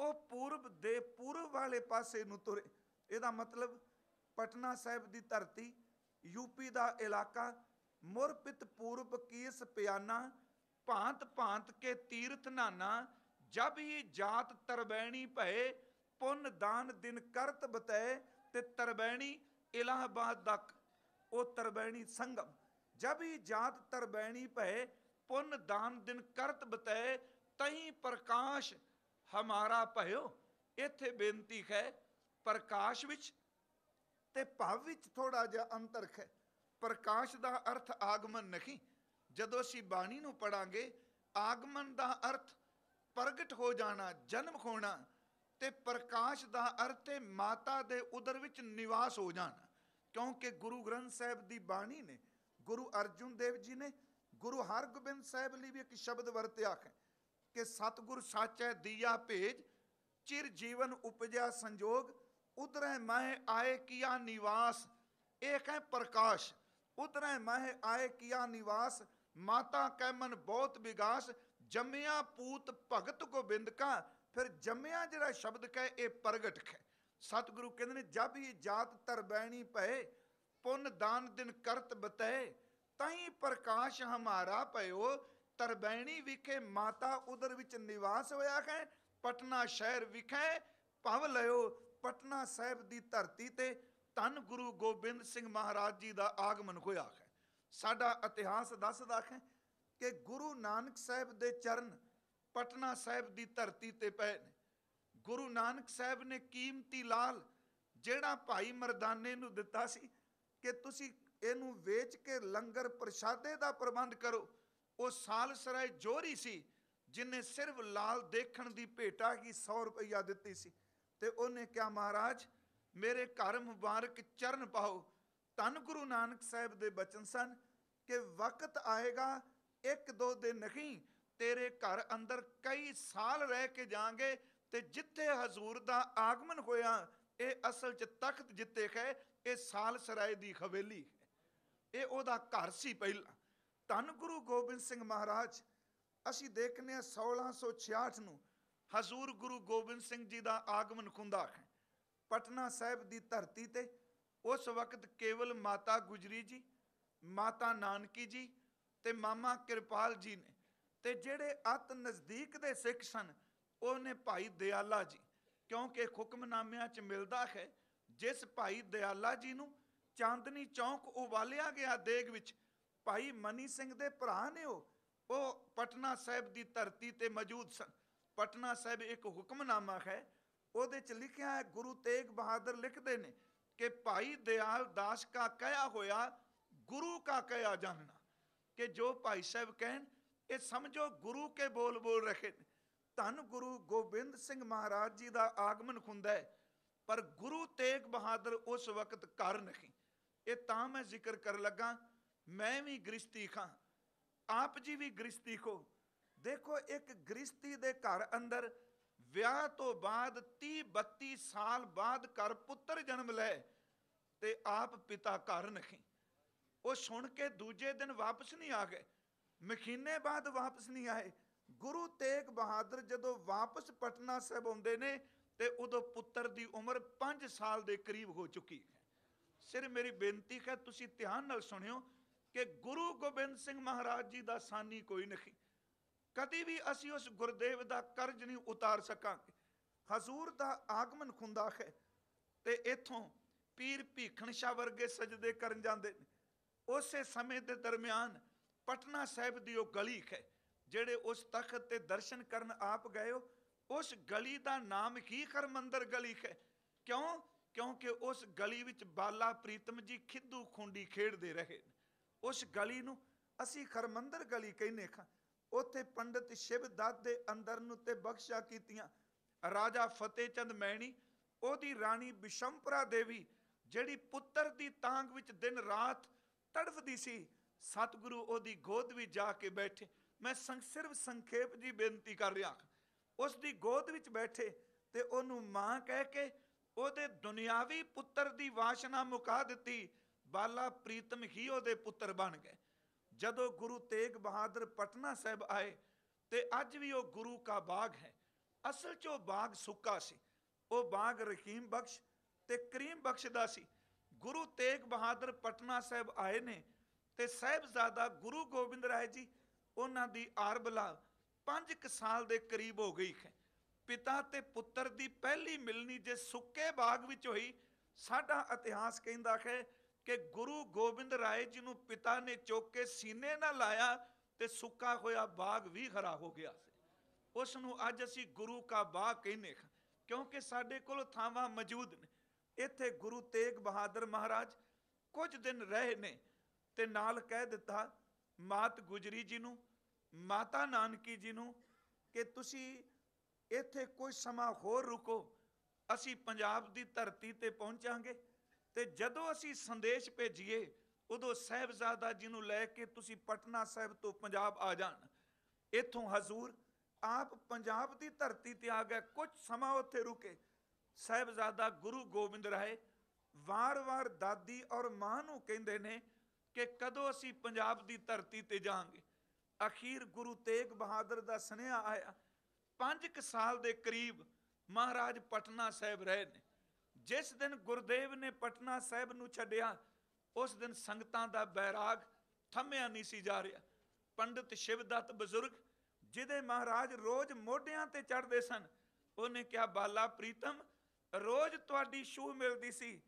ਉਹ ਪੂਰਬ ਦੇ ਪੂਰਬ ਵਾਲੇ ਪਾਸੇ ਨੂੰ ਤੁਰੇ। ਇਹਦਾ ਮਤਲਬ ਪਟਨਾ ਸਾਹਿਬ ਦੀ ਧਰਤੀ, ਯੂਪੀ ਦਾ ਇਲਾਕਾ। ਮੁਰਪਿਤ ਪੂਰਬ ਕੀਸ ਪਿਆਨਾ? ਭਾਂਤ ਭਾਂਤ ਕੇ ਤੀਰਥ ਨਾਨਾ। ਜਬ ਹੀ ਜਾਤ ਤਰਬੈਣੀ ਭਏ, ਪੁੰਨ ਦਾਨ ਦਿਨ ਕਰਤ ਬਤੈ। ਤੇ ਤਰਬੈਣੀ ਇਲਾਹਾਬਾਦ ਤੱਕ ਉਹ ਤਰਬੈਣੀ ਸੰਗਮ। ਜਬ ਹੀ ਜਾਤ ਤਰਬੈਣੀ ਭਏ, ਪੁੰਨ ਦਾਨ ਦਿਨ ਕਰਤ ਬਤੈ ਤਹੀਂ ਪ੍ਰਕਾਸ਼ ਹਮਾਰਾ ਭਇਓ। ਇੱਥੇ ਬੇਨਤੀ ਹੈ ਪ੍ਰਕਾਸ਼ ਵਿੱਚ ਤੇ ਭਵ ਵਿੱਚ ਥੋੜਾ ਜਿਹਾ ਅੰਤਰ ਹੈ ਪ੍ਰਕਾਸ਼ ਦਾ ਅਰਥ ਆਗਮਨ ਨਹੀਂ। ਜਦੋਂ ਅਸੀਂ ਬਾਣੀ ਨੂੰ ਪੜਾਂਗੇ, ਆਗਮਨ ਦਾ ਅਰਥ ਪ੍ਰਗਟ ਹੋ ਜਾਣਾ, ਜਨਮ ਹੋਣਾ ਤੇ ਪ੍ਰਕਾਸ਼ ਦਾ ਅਰਥ ਹੈ ਮਾਤਾ ਦੇ ਉਦਰ ਵਿੱਚ ਨਿਵਾਸ ਹੋ ਜਾਣਾ। ਕਿਉਂਕਿ ਗੁਰੂ ਗ੍ਰੰਥ ਸਾਹਿਬ ਦੀ ਬਾਣੀ ਨੇ, ਗੁਰੂ ਅਰਜੁਨ ਦੇਵ ਜੀ ਨੇ, ਗੁਰੂ ਹਰਗੋਬਿੰਦ ਸਾਹਿਬ ਲਈ ਵੀ ਇੱਕ ਸ਼ਬਦ ਵਰਤਿਆ ਹੈ ਕਿ ਸਤਿਗੁਰ ਸਾਚੈ ਦੀਆ ਭੇਜ, ਚਿਰ ਜੀਵਨ ਉਪਜਿਆ ਸੰਜੋਗ, ਉਧਰੈ ਮਹਿ ਆਏ ਕੀਆ ਨਿਵਾਸ, ਇਹ ਹੈ ਪ੍ਰਕਾਸ਼, ਉਧਰੈ ਮਹਿ ਆਏ ਕੀਆ ਨਿਵਾਸ, ਮਾਤਾ ਕੈ ਮਨ ਬਹੁਤ ਵਿਗਾਸ, ਜੰਮਿਆ ਪੂਤ ਭਗਤ ਗੋਬਿੰਦ ਕਾ, ਫਿਰ ਜੰਮਿਆ ਜਿਹੜਾ ਸ਼ਬਦ ਕਹੇ ਇਹ ਪ੍ਰਗਟ ਹੈ। ਸਤਿਗੁਰੂ ਕਹਿੰਦੇ ਨੇ, ਜਬ ਹੀ ਜਾਤ ਤਰਬੈਣੀ ਪਏ, ਪੁੰਨ ਦਾਨ ਦਿਨ ਕਰਤ ਬਤੈ ਤਹੀਂ ਪ੍ਰਕਾਸ਼ ਹਮਾਰਾ ਪਇਓ ਤਰਬੈਣੀ ਵਿਖੇ ਮਾਤਾ ਉਦਰ ਵਿੱਚ ਨਿਵਾਸ ਹੋਇਆ ਹੈ ਪਟਨਾ ਸ਼ਹਿਰ ਵਿਖੇ ਭਵ ਲਿਓ ਪਟਨਾ ਸਾਹਿਬ ਦੀ ਧਰਤੀ ਤੇ ਧੰਨ ਗੁਰੂ ਗੋਬਿੰਦ ਸਿੰਘ ਮਹਾਰਾਜ ਜੀ ਦਾ ਆਗਮਨ ਹੋਇਆ ਹੈ ਸਾਡਾ ਇਤਿਹਾਸ ਦੱਸਦਾ ਹੈ ਕਿ ਗੁਰੂ ਨਾਨਕ ਸਾਹਿਬ ਦੇ ਚਰਨ ਪਟਨਾ ਸਾਹਿਬ ਦੀ ਧਰਤੀ ਤੇ ਪਏ ਨੇ। ਗੁਰੂ ਨਾਨਕ ਸਾਹਿਬ ਨੇ ਕੀਮਤੀ ਲਾਲ ਜਿਹੜਾ ਭਾਈ ਮਰਦਾਨੇ ਨੂੰ ਦਿੱਤਾ ਸੀ ਕਿ ਤੁਸੀਂ ਇਹਨੂੰ ਵੇਚ ਕੇ ਲੰਗਰ ਪ੍ਰਸ਼ਾਦੇ ਦਾ ਪ੍ਰਬੰਧ ਕਰੋ, ਉਹ ਸਾਲਸਰਾਏ ਜੋਰੀ ਸੀ, ਜਿਨੇ ਸਿਰਫ ਲਾਲ ਦੇਖਣ ਦੀ ਭੇਟਾ ਕੀ 100 ਰੁਪਈਆ ਦਿੱਤੀ ਸੀ ਤੇ ਉਹਨੇ ਕਿਹਾ, ਮਹਾਰਾਜ, ਮੇਰੇ ਘਰ ਮੁਬਾਰਕ ਚਰਨ ਪਾਓ। ਧੰਨ ਗੁਰੂ ਨਾਨਕ ਸਾਹਿਬ ਦੇ ਬਚਨ ਸਨ ਕਿ ਵਕਤ ਆਏਗਾ, ਇੱਕ ਦੋ ਦਿਨ ਨਹੀਂ, ਤੇਰੇ ਘਰ ਅੰਦਰ ਕਈ ਸਾਲ ਰਹਿ ਕੇ ਜਾਾਂਗੇ ਤੇ ਜਿੱਥੇ ਹਜ਼ੂਰ ਦਾ ਆਗਮਨ ਹੋਇਆ, ਇਹ ਅਸਲ 'ਚ ਤਖਤ ਜਿੱਤੇ ਹੈ, ਇਹ ਸਾਲ ਸਰਾਏ ਦੀ ਹਵੇਲੀ ਇਹ ਉਹਦਾ ਘਰ ਸੀ ਪਹਿਲਾਂ। ਧੰਨ ਗੁਰੂ ਗੋਬਿੰਦ ਸਿੰਘ ਮਹਾਰਾਜ, ਅਸੀਂ ਦੇਖਨੇ ਆ 1666 ਨੂੰ ਹਜ਼ੂਰ ਗੁਰੂ ਗੋਬਿੰਦ ਸਿੰਘ ਜੀ ਦਾ ਆਗਮਨ ਹੁੰਦਾ ਹੈ। ਪਟਨਾ ਸਾਹਿਬ ਦੀ ਧਰਤੀ ਤੇ, ਉਸ ਵਕਤ ਕੇਵਲ ਮਾਤਾ ਗੁਜਰੀ ਜੀ, ਮਾਤਾ ਨਾਨਕੀ ਜੀ ਤੇ ਮਾਮਾ ਕਿਰਪਾਲ ਜੀ ਨੇ। ਤੇ ਜਿਹੜੇ ਅਤ ਨਜ਼ਦੀਕ ਦੇ ਸਿੱਖ ਸਨ ਉਹਨੇ ਭਾਈ ਦਿਆਲਾ ਜੀ, ਕਿਉਂਕਿ ਹੁਕਮਨਾਮਿਆਂ 'ਚ ਮਿਲਦਾ ਹੈ, ਜਿਸ ਭਾਈ ਦਿਆਲਾ ਜੀ ਨੂੰ ਚਾਂਦਨੀ ਚੌਂਕ ਉਵਾਲਿਆ ਗਿਆ ਦੇਗ ਵਿੱਚ, ਭਾਈ ਮਨੀ ਸਿੰਘ ਦੇ ਭਰਾ ਨੇ ਉਹ ਉਹ ਪਟਨਾ ਸਾਹਿਬ ਦੀ ਧਰਤੀ ਤੇ ਮੌਜੂਦ ਸਨ। ਪਟਨਾ ਸਾਹਿਬ ਇੱਕ ਹੁਕਮਨਾਮਾ ਹੈ, ਉਹਦੇ 'ਚ ਲਿਖਿਆ ਹੈ, ਗੁਰੂ ਤੇਗ ਬਹਾਦਰ ਲਿਖਦੇ ਨੇ ਕਿ ਭਾਈ ਦਿਆਲ ਦਾਸ ਕਾ ਕਹਿਆ ਹੋਇਆ, ਗੁਰੂ ਕਾ ਕਹਿਆ ਜਾਣਨਾ। ਕਿ ਜੋ ਭਾਈ ਸਾਹਿਬ ਕਹਿਣ, ਇਹ ਸਮਝੋ ਗੁਰੂ ਕੇ ਬੋਲ ਬੋਲ ਰਹੇ ਨੇ। ਧੰਨ ਗੁਰੂ ਗੋਬਿੰਦ ਸਿੰਘ ਮਹਾਰਾਜ ਜੀ ਦਾ ਆਗਮਨ ਹੁੰਦਾ ਹੈ, ਪਰ ਗੁਰੂ ਤੇਗ ਬਹਾਦਰ ਉਸ ਵਕਤ ਘਰ ਨਹੀਂ। ਇਹ ਤਾਂ ਮੈਂ ਜ਼ਿਕਰ ਕਰ ਲੱਗਾ, ਮੈਂ ਵੀ ਗ੍ਰਿਸ਼ਤੀ ਖਾਂ, ਆਪ ਜੀ ਵੀ ਗ੍ਰਿਸ਼ਤੀ ਕੋ ਦੇਖੋ, ਇੱਕ ਗ੍ਰਿਸ਼ਤੀ ਦੇ ਘਰ ਅੰਦਰ ਵਿਆਹ ਤੋਂ ਬਾਅਦ 30 32 ਸਾਲ ਬਾਅਦ ਘਰ ਪੁੱਤਰ ਜਨਮ ਲੈ ਤੇ ਆਪ ਪਿਤਾ ਘਰ ਨਹੀਂ। ਉਹ ਸੁਣ ਕੇ ਦੂਜੇ ਦਿਨ ਵਾਪਸ ਨਹੀਂ ਆ ਗਏ ਮਖੀਨੇ ਬਾਅਦ ਵਾਪਸ ਨਹੀਂ ਆਏ। ਗੁਰੂ ਤੇਗ ਬਹਾਦਰ ਜਦੋਂ ਵਾਪਸ ਪਟਨਾ ਸਾਹਿਬ ਆਉਂਦੇ ਨੇ ਤੇ ਉਦੋਂ ਪੁੱਤਰ ਦੀ ਉਮਰ 5 ਸਾਲ ਦੇ ਕਰੀਬ ਹੋ ਚੁੱਕੀ ਹੈ। ਸਿਰ ਮੇਰੀ ਬੇਨਤੀ ਹੈ, ਤੁਸੀਂ ਧਿਆਨ ਨਾਲ ਸੁਣਿਓ ਕਿ ਗੁਰੂ ਗੋਬਿੰਦ ਸਿੰਘ ਮਹਾਰਾਜ ਜੀ ਦਾ ਸਾਨੀ ਕੋਈ ਨਹੀਂ। ਕਦੀ ਵੀ ਅਸੀਂ ਉਸ ਗੁਰਦੇਵ ਦਾ ਕਰਜ਼ ਨਹੀਂ ਉਤਾਰ ਸਕਾਂਗੇ। ਹਜ਼ੂਰ ਦਾ ਆਗਮਨ ਖੁੰਦਾ ਹੈ ਤੇ ਇਥੋਂ ਪੀਰ ਭੀਖਣ ਸ਼ਾਹ ਵਰਗੇ ਸਜਦੇ ਕਰਨ ਜਾਂਦੇ ਨੇ। ਉਸੇ ਸਮੇਂ ਦੇ ਦਰਮਿਆਨ ਪਟਨਾ ਸਾਹਿਬ ਦੀ ਉਹ ਗਲੀ ਹੈ। ਜਿਹੜੇ ਉਸ ਤਖਤ ਤੇ ਦਰਸ਼ਨ ਕਰਨ ਆਪ ਗਏ ਹੋ, ਉਸ ਗਲੀ ਦਾ ਨਾਮ ਹੀ ਹਰਮੰਦਰ ਗਲੀ ਹੈ? ਕਿਉਂ? ਕਿਉਂਕਿ ਉਸ ਗਲੀ ਵਿੱਚ ਬਾਲਾ ਪ੍ਰੀਤਮ ਜੀ ਖਿੱਦੂ ਖੁੰਡੀ ਖੇਡਦੇ ਰਹੇ ਉਸ ਗਲੀ ਨੂੰ ਅਸੀਂ ਖਰਮੰਦਰ ਗਲੀ ਕਹਿੰਨੇ ਖਾਂ ਉੱਥੇ ਪੰਡਿਤ ਸ਼ਿਵ ਦੱਤ ਦੇ ਅੰਦਰ ਨੂੰ ਤੇ ਬਖਸ਼ਾ ਕੀਤੀਆਂ। ਰਾਜਾ ਫਤਿਹ ਚੰਦ ਮੈਣੀ, ਉਹਦੀ ਰਾਣੀ ਬਿਸ਼ੰਪਰਾ ਦੇਵੀ, ਜਿਹੜੀ ਪੁੱਤਰ ਦੀ ਤਾਂਗ ਵਿੱਚ ਦਿਨ ਰਾਤ ਤੜਫਦੀ ਸੀ, ਸਤਿਗੁਰੂ ਉਹਦੀ ਗੋਦ ਵਿੱਚ ਜਾ ਕੇ ਬੈਠੇ। ਮੈਂ ਸੰਗ, ਸਿਰਫ ਸੰਖੇਪ ਜੀ ਬੇਨਤੀ ਕਰ ਰਿਹਾ ਉਸ ਦੀ ਗੋਦ ਵਿੱਚ ਬੈਠੇ ਤੇ ਉਹਨੂੰ ਮਾਂ ਕਹਿ ਕੇ ਉਹਦੇ ਦੁਨਿਆਵੀ ਪੁੱਤਰ ਦੀ ਵਾਸ਼ਨਾ ਮੁਕਾ ਦਿੱਤੀ। ਬਾਲਾ ਪ੍ਰੀਤਮ ਹੀ ਉਹਦੇ ਪੁੱਤਰ ਬਣ ਗਏ। ਜਦੋਂ ਗੁਰੂ ਤੇਗ ਬਹਾਦਰ ਪਟਨਾ ਸਾਹਿਬ ਆਏ ਤੇ ਅੱਜ ਵੀ ਉਹ ਗੁਰੂ ਕਾ ਬਾਗ ਹੈ। ਅਸਲ 'ਚ ਉਹ ਬਾਗ ਸੁੱਕਾ ਸੀ। ਉਹ ਬਾਗ ਰਹੀਮ ਬਖਸ਼ ਤੇ ਕਰੀਮ ਬਖਸ਼ ਦਾ ਸੀ। ਗੁਰੂ ਤੇਗ ਬਹਾਦਰ ਪਟਨਾ ਸਾਹਿਬ ਆਏ ਨੇ ਤੇ ਸਾਹਿਬਜ਼ਾਦਾ ਗੁਰੂ ਗੋਬਿੰਦ ਰਾਏ ਜੀ ਉਹਨਾਂ ਦੀ ਆਰਬਲਾ 5 ਕੁ ਸਾਲ ਦੇ ਕਰੀਬ ਹੋ ਗਈ ਹੈ। ਪਿਤਾ ਤੇ ਪੁੱਤਰ ਦੀ ਪਹਿਲੀ ਮਿਲਣੀ ਜੇ ਸੁੱਕੇ ਬਾਗ ਵਿੱਚ ਹੋਈ, ਸਾਡਾ ਇਤਿਹਾਸ ਕਹਿੰਦਾ ਹੈ ਕਿ ਗੁਰੂ ਗੋਬਿੰਦ ਰਾਏ ਜੀ ਨੂੰ ਪਿਤਾ ਨੇ ਚੁੱਕ ਕੇ ਸੀਨੇ ਨਾਲ ਲਾਇਆ ਤੇ ਸੁੱਕਾ ਹੋਇਆ ਬਾਗ ਵੀ ਖਰਾ ਹੋ ਗਿਆ ਸੀ। ਉਸ ਨੂੰ ਅੱਜ ਅਸੀਂ ਗੁਰੂ ਕਾ ਬਾਗ ਕਹਿੰਦੇ ਹਾਂ, ਕਿਉਂਕਿ ਸਾਡੇ ਕੋਲ ਥਾਵਾਂ ਮੌਜੂਦ ਨੇ। ਇੱਥੇ ਗੁਰੂ ਤੇਗ ਬਹਾਦਰ ਮਹਾਰਾਜ ਕੁਝ ਦਿਨ ਰਹੇ ਨੇ ਤੇ ਨਾਲ ਕਹਿ ਦਿੱਤਾ ਮਾਤ ਗੁਜਰੀ ਜੀ ਨੂੰ, ਮਾਤਾ ਨਾਨਕੀ ਜੀ ਨੂੰ ਕਿ ਤੁਸੀਂ ਇੱਥੇ ਕੁਝ ਸਮਾਂ ਹੋਰ ਰੁਕੋ, ਅਸੀਂ ਪੰਜਾਬ ਦੀ ਧਰਤੀ ਤੇ ਪਹੁੰਚਾਂਗੇ ਤੇ ਜਦੋਂ ਅਸੀਂ ਸੰਦੇਸ਼ ਭੇਜੀਏ, ਉਦੋਂ ਸਾਹਿਬਜ਼ਾਦਾ ਜੀ ਨੂੰ ਲੈ ਕੇ ਤੁਸੀਂ ਪਟਨਾ ਸਾਹਿਬ ਤੋਂ ਪੰਜਾਬ ਆ ਜਾਣ। ਇੱਥੋਂ ਹਜ਼ੂਰ, ਆਪ ਪੰਜਾਬ ਦੀ ਧਰਤੀ ਤੇ ਆ ਗਏ ਕੁਝ ਸਮਾਂ ਉੱਥੇ ਰੁਕੇ। ਸਾਹਿਬਜ਼ਾਦਾ ਗੁਰੂ ਗੋਬਿੰਦ ਰਾਏ ਵਾਰ-ਵਾਰ ਦਾਦੀ ਔਰ ਮਾਂ ਨੂੰ ਕਹਿੰਦੇ ਨੇ ਕਿ ਕਦੋਂ ਅਸੀਂ ਪੰਜਾਬ ਦੀ ਧਰਤੀ ਤੇ ਜਾਾਂਗੇ ਅਖੀਰ ਗੁਰੂ ਤੇਗ ਬਹਾਦਰ ਦਾ ਸੁਨੇਹਾ ਆਇਆ। ਪੰਜ ਸਾਲ ਦੇ ਕਰੀਬ ਮਹਾਰਾਜ ਪਟਨਾ ਸਾਹਿਬ ਰਹੇ ਨੇ। ਜਿਸ ਦਿਨ ਗੁਰਦੇਵ ਨੇ ਪਟਨਾ ਸਾਹਿਬ ਨੂੰ ਛੱਡਿਆ, ਉਸ ਦਿਨ ਸੰਗਤਾਂ ਦਾ ਬੈਰਾਗ ਥੰਮਿਆ ਨਹੀਂ ਸੀ ਜਾ ਰਿਹਾ। ਪੰਡਿਤ ਸ਼ਿਵਦੱਤ ਬਜ਼ੁਰਗ, ਜਿਹਦੇ ਮਹਾਰਾਜ ਰੋਜ਼ ਮੋਢਿਆਂ ਤੇ ਚੜਦੇ ਸਨ, ਉਹਨੇ ਕਿਹਾ, ਬਾਲਾ ਪ੍ਰੀਤਮ, ਰੋਜ਼ ਤੁਹਾਡੀ ਛੂਹ ਮਿਲਦੀ ਸੀ।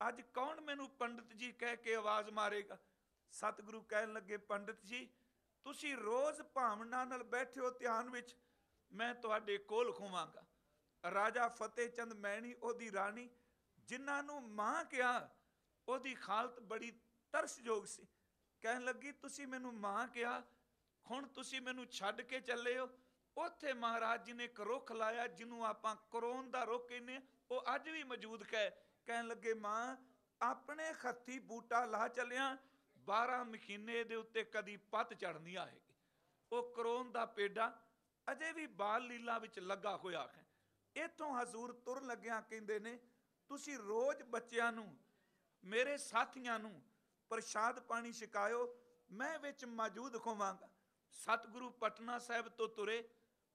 ਅੱਜ ਕੌਣ ਮੈਨੂੰ ਪੰਡਿਤ ਜੀ ਕਹਿ ਕੇ ਆਵਾਜ਼ ਮਾਰੇਗਾ? ਸਤਿਗੁਰੂ ਕਹਿਣ ਲੱਗੇ ਪੰਡਿਤ ਜੀ ਤੁਸੀਂ ਰੋਜ਼ ਭਾਵਨਾ ਨਾਲ ਬੈਠੇ ਹੋ ਧਿਆਨ ਵਿੱਚ ਮੈਂ ਤੁਹਾਡੇ ਕੋਲ ਖੋਵਾਂਗਾ। ਰਾਜਾ ਫਤਿਹ ਚੰਦ ਮੈਣੀ ਉਹਦੀ ਰਾਣੀ ਜਿਨ੍ਹਾਂ ਨੂੰ ਮਾਂ ਕਿਹਾ ਉਹਦੀ ਹਾਲਤ ਬੜੀ ਤਰਸਯੋਗ ਸੀ। ਕਹਿਣ ਲੱਗੀ ਤੁਸੀਂ ਮੈਨੂੰ ਮਾਂ ਕਿਹਾ ਹੁਣ ਤੁਸੀਂ ਮੈਨੂੰ ਛੱਡ ਕੇ ਚੱਲੇ ਹੋ। ਉੱਥੇ ਮਹਾਰਾਜ ਜੀ ਨੇ ਇੱਕ ਰੁੱਖ ਲਾਇਆ ਜਿਹਨੂੰ ਆਪਾਂ ਕਰੋਨ ਦਾ ਰੁੱਖ ਕਹਿੰਦੇ ਹਾਂ, ਉਹ ਅੱਜ ਵੀ ਮੌਜੂਦ ਹੈ। ਕਹਿਣ ਲੱਗੇ, ਮਾਂ, ਆਪਣੇ ਖੱਤੀ ਬੂਟਾ ਲਾ ਚੱਲਿਆ 12 ਮਹੀਨੇ ਦੇ ਉੱਤੇ ਕਦੀ ਪੱਤ ਚੜਨੀ ਆਏਗੀ। ਉਹ ਕਰੋਨ ਦਾ ਪੇਡਾ ਅਜੇ ਵੀ ਬਾਲ ਲੀਲਾ ਵਿੱਚ ਲੱਗਾ ਹੋਇਆ ਹੈ। ਇਥੋਂ ਹਜ਼ੂਰ ਤੁਰ ਲੱਗਿਆ ਕਹਿੰਦੇ ਨੇ, ਤੁਸੀਂ ਰੋਜ਼ ਬੱਚਿਆਂ ਨੂੰ, ਮੇਰੇ ਸਾਥੀਆਂ ਨੂੰ ਪ੍ਰਸ਼ਾਦ ਪਾਣੀ ਛਕਾਇਓ, ਮੈਂ ਵਿੱਚ ਮੌਜੂਦ ਹੋਵਾਂਗਾ। ਸਤਿਗੁਰੂ ਪਟਨਾ ਸਾਹਿਬ ਤੋਂ ਤੁਰੇ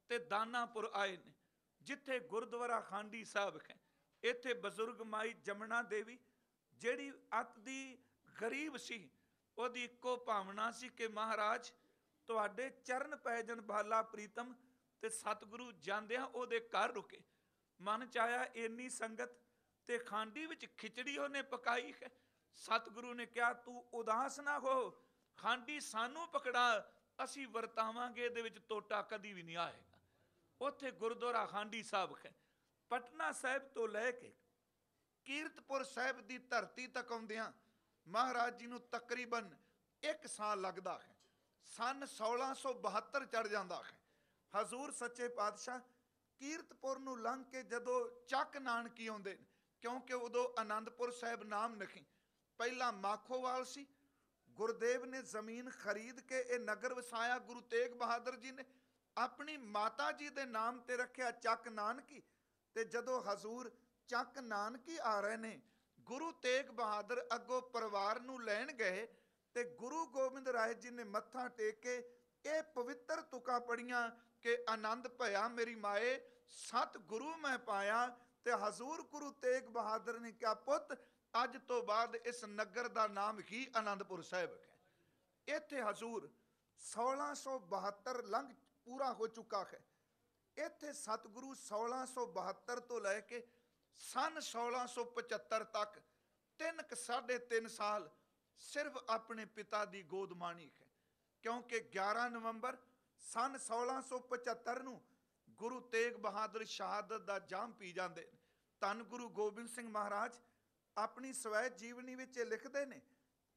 ਤੇ ਦਾਨਾਪੁਰ ਆਏ ਨੇ, ਜਿੱਥੇ ਗੁਰਦੁਆਰਾ ਖਾਂਡੀ ਸਾਹਿਬ ਹੈ। ਇੱਥੇ ਬਜ਼ੁਰਗ ਮਾਈ ਜਮਨਾ ਦੇਵੀ, ਜਿਹੜੀ ਅਤ ਦੀ ਗਰੀਬ ਸੀ, ਉਹਦੀ ਇੱਕੋ ਭਾਵਨਾ ਸੀ ਕਿ ਮਹਾਰਾਜ, ਤੁਹਾਡੇ ਚਰਨ ਪੈ ਜਨ ਬਾਲਾ ਪ੍ਰੀਤਮ ਤੇ ਸਤਿਗੁਰੂ ਜਾਂਦਿਆਂ ਉਹਦੇ ਘਰ ਰੁਕੇ। ਮਨ ਚ ਆਇਆ ਇੰਨੀ ਸੰਗਤ ਤੇ ਖਾਂਡੀ ਵਿੱਚ ਖਿਚੜੀ ਉਹਨੇ ਪਕਾਈ ਹੈ। ਸਤਿਗੁਰੂ ਨੇ ਕਿਹਾ, ਤੂੰ ਉਦਾਸ ਨਾ ਹੋ, ਖਾਂਡੀ ਸਾਨੂੰ ਪਕੜਾ, ਅਸੀਂ ਵਰਤਾਵਾਂਗੇ, ਇਹਦੇ ਵਿੱਚ ਟੋਟਾ ਕਦੀ ਵੀ ਨਹੀਂ ਆਏਗਾ। ਉੱਥੇ ਗੁਰਦੁਆਰਾ ਖਾਂਡੀ ਸਾਹਿਬ ਹੈ। ਪਟਨਾ ਸਾਹਿਬ ਤੋਂ ਲੈ ਕੇ ਕੀਰਤਪੁਰ ਸਾਹਿਬ ਦੀ ਧਰਤੀ ਤੱਕ ਆਉਂਦਿਆਂ ਮਹਾਰਾਜ ਜੀ ਨੂੰ ਤਕਰੀਬਨ 1 ਸਾਲ ਲੱਗਦਾ ਹੈ। ਸਨ 1672 ਚੜ ਜਾਂਦਾ ਹੈ। ਹਜ਼ੂਰ ਸੱਚੇ ਪਾਤਸ਼ਾਹ ਕੀਰਤਪੁਰ ਨੂੰ ਲੰਘ ਕੇ ਜਦੋਂ ਚੱਕ ਨਾਨਕੀ ਆਉਂਦੇ ਨੇ, ਕਿਉਂਕਿ ਉਦੋਂ ਆਨੰਦਪੁਰ ਸਾਹਿਬ ਨਾਮ ਨਹੀਂ ਪਹਿਲਾਂ ਮਾਖੋਵਾਲ ਸੀ। ਗੁਰਦੇਵ ਨੇ ਜ਼ਮੀਨ ਖਰੀਦ ਕੇ ਇਹ ਨਗਰ ਵਸਾਇਆ। ਗੁਰੂ ਤੇਗ ਬਹਾਦਰ ਜੀ ਨੇ ਆਪਣੀ ਮਾਤਾ ਜੀ ਦੇ ਨਾਮ ਤੇ ਰੱਖਿਆ ਚੱਕ ਨਾਨਕੀ। ਤੇ ਜਦੋਂ ਹਜ਼ੂਰ ਚੱਕ ਨਾਨਕੀ ਆ ਰਹੇ ਨੇ, ਗੁਰੂ ਤੇਗ ਬਹਾਦਰ ਅੱਗੋਂ ਪਰਿਵਾਰ ਨੂੰ ਲੈਣ ਗਏ ਤੇ ਗੁਰੂ ਗੋਬਿੰਦ ਰਾਏ ਜੀ ਨੇ ਮੱਥਾ ਟੇਕ ਕੇ ਇਹ ਪਵਿੱਤਰ ਤੁਕਾਂ ਪੜੀਆਂ ਕਿ ਆਨੰਦ ਭਇਆ ਮੇਰੀ ਮਾਏ ਸਤ ਗੁਰੂ ਮੈਂ ਪਾਇਆ ਤੇ ਹਜ਼ੂਰ ਗੁਰੂ ਤੇਗ ਬਹਾਦਰ ਨੇ ਕਿਹਾ, ਪੁੱਤ, ਅੱਜ ਤੋਂ ਬਾਅਦ ਇਸ ਨਗਰ ਦਾ ਨਾਮ ਹੀ ਆਨੰਦਪੁਰ ਸਾਹਿਬ ਹੈ। ਇੱਥੇ ਹਜ਼ੂਰ 1672 ਲੰਘ ਪੂਰਾ ਹੋ ਚੁੱਕਾ ਹੈ। ਇੱਥੇ ਸਤਿਗੁਰੂ 1672 ਤੋਂ ਲੈ ਕੇ ਸਨ 1675 ਤੱਕ ਤਿੰਨ ਕ ਸਾਢੇ ਤਿੰਨ ਸਾਲ ਸਿਰਫ ਆਪਣੇ ਪਿਤਾ ਦੀ ਗੋਦ ਮਾਣੀ ਹੈ। ਕਿਉਂਕਿ 11 ਨਵੰਬਰ ਸਨ 1675 ਨੂੰ ਗੁਰੂ ਤੇਗ ਬਹਾਦਰ ਸ਼ਹਾਦਤ ਦਾ ਜਾਮ ਪੀ ਜਾਂਦੇ ਨੇ। ਧੰਨ ਗੁਰੂ ਗੋਬਿੰਦ ਸਿੰਘ ਮਹਾਰਾਜ ਆਪਣੀ ਸਵੈ ਜੀਵਨੀ ਵਿੱਚ ਇਹ ਲਿਖਦੇ ਨੇ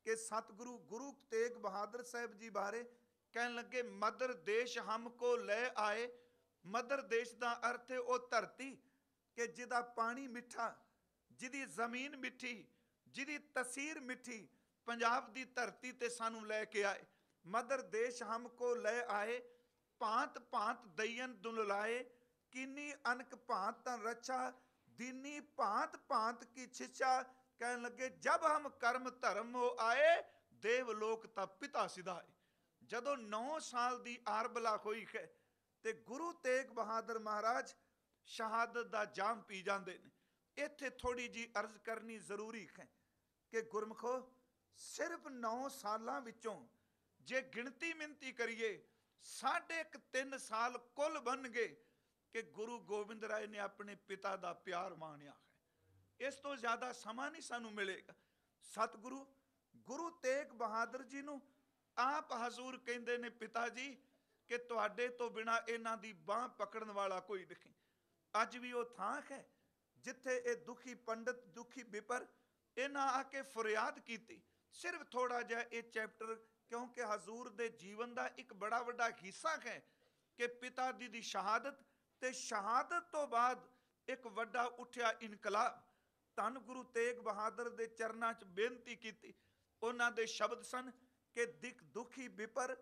ਕਿ ਸਤਿਗੁਰੂ ਗੁਰੂ ਤੇਗ ਬਹਾਦਰ ਸਾਹਿਬ ਜੀ ਬਾਰੇ ਕਹਿਣ ਲੱਗੇ, ਮਦਰ ਦੇਸ਼ ਹਮ ਕੋ ਲੈ ਆਏ ਮਦਰ ਦੇਸ਼ ਦਾ ਅਰਥ ਹੈ ਉਹ ਧਰਤੀ ਕਿ ਜਿਹਦਾ ਪਾਣੀ ਮਿੱਠਾ, ਜਿਹਦੀ ਜ਼ਮੀਨ ਮਿੱਠੀ, ਜਿਹਦੀ ਤਸੀਰ ਮਿੱਠੀ ਪੰਜਾਬ ਦੀ ਧਰਤੀ ਤੇ ਸਾਨੂੰ ਲੈ ਕੇ ਆਏ। ਮਦਰ ਦੇਸ਼ ਹਮ ਲੈ ਆਏ, ਭਾਂਤ ਭਾਂਤ ਦਈਨ ਦੁਲਲਾਏ ਕਿੰਨੀ ਅਨਕ ਭਾਂਤ ਤਨ ਰਛਾ, ਦੀਨੀ ਭਾਂਤ ਭਾਂਤ ਕੀ ਛਿਛਾ, ਕਹਿਣ ਲੱਗੇ, ਜਬ ਹਮ ਕਰਮ ਧਰਮ ਹੋ ਆਏ, ਦੇਵ ਲੋਕ ਤਾਂ ਪਿਤਾ ਸਿਧਾਏ। ਜਦੋਂ 9 ਸਾਲ ਦੀ ਆਰਬਲਾ ਹੋਈ ਹੈ ਤੇ ਗੁਰੂ ਤੇਗ ਬਹਾਦਰ ਮਹਾਰਾਜ ਸ਼ਹਾਦਤ ਦਾ ਜਾਮ ਪੀ ਜਾਂਦੇ ਨੇ। ਇੱਥੇ ਥੋੜੀ ਜੀ ਅਰਜ਼ ਕਰਨੀ ਜ਼ਰੂਰੀ ਹੈ ਕਿ ਗੁਰਮਖੋ, ਸਿਰਫ 9 ਸਾਲਾਂ ਵਿੱਚੋਂ ਜੇ ਗਿਣਤੀ ਮਿੰਤੀ ਕਰੀਏ, ਸਾਢੇ ਕੁ ਤਿੰਨ ਸਾਲ ਕੁੱਲ ਬਣ ਗਏ ਕਿ ਗੁਰੂ ਗੋਬਿੰਦ ਰਾਏ ਨੇ ਆਪਣੇ ਪਿਤਾ ਦਾ ਪਿਆਰ ਮਾਣਿਆ ਹੈ। ਇਸ ਤੋਂ ਜ਼ਿਆਦਾ ਸਮਾਂ ਨਹੀਂ ਸਾਨੂੰ ਮਿਲੇਗਾ। ਸਤਿਗੁਰੂ, ਗੁਰੂ ਤੇਗ ਬਹਾਦਰ ਜੀ ਨੂੰ ਆਪ ਹਜ਼ੂਰ ਕਹਿੰਦੇ ਨੇ ਪਿਤਾ ਜੀ ਕਿ ਤੁਹਾਡੇ ਤੋਂ ਬਿਨਾ ਇਹਨਾਂ ਦੀ ਬਾਹ ਪਕੜਨ ਵਾਲਾ ਕੋਈ ਨਹੀਂ। ਅੱਜ ਵੀ ਉਹ ਥਾਂ ਹੈ ਜਿੱਥੇ ਇਹ ਦੁਖੀ ਪੰਡਤ, ਦੁਖੀ ਵਿਪਰ ਇਹਨਾਂ ਆ ਕੇ ਫਰਿਆਦ ਕੀਤੀ। ਸਿਰਫ ਥੋੜਾ ਜਿਹਾ ਇਹ ਚੈਪਟਰ, ਕਿਉਂਕਿ ਹਜ਼ੂਰ ਦੇ ਜੀਵਨ ਦਾ ਇੱਕ ਬੜਾ ਵੱਡਾ ਹਿੱਸਾ ਹੈ ਕਿ ਪਿਤਾ ਜੀ ਦੀ ਸ਼ਹਾਦਤ ਤੇ ਸ਼ਹਾਦਤ ਤੋਂ ਬਾਅਦ ਇੱਕ ਵੱਡਾ ਉੱਠਿਆ ਇਨਕਲਾਬ। ਧੰਨ ਗੁਰੂ ਤੇਗ ਬਹਾਦਰ ਦੇ ਚਰਨਾਂ 'ਚ ਬੇਨਤੀ ਕੀਤੀ। ਉਹਨਾਂ ਦੇ ਸ਼ਬਦ ਸਨ ਕਿ ਦਿਕ ਦੁਖੀ ਬਿਪਰ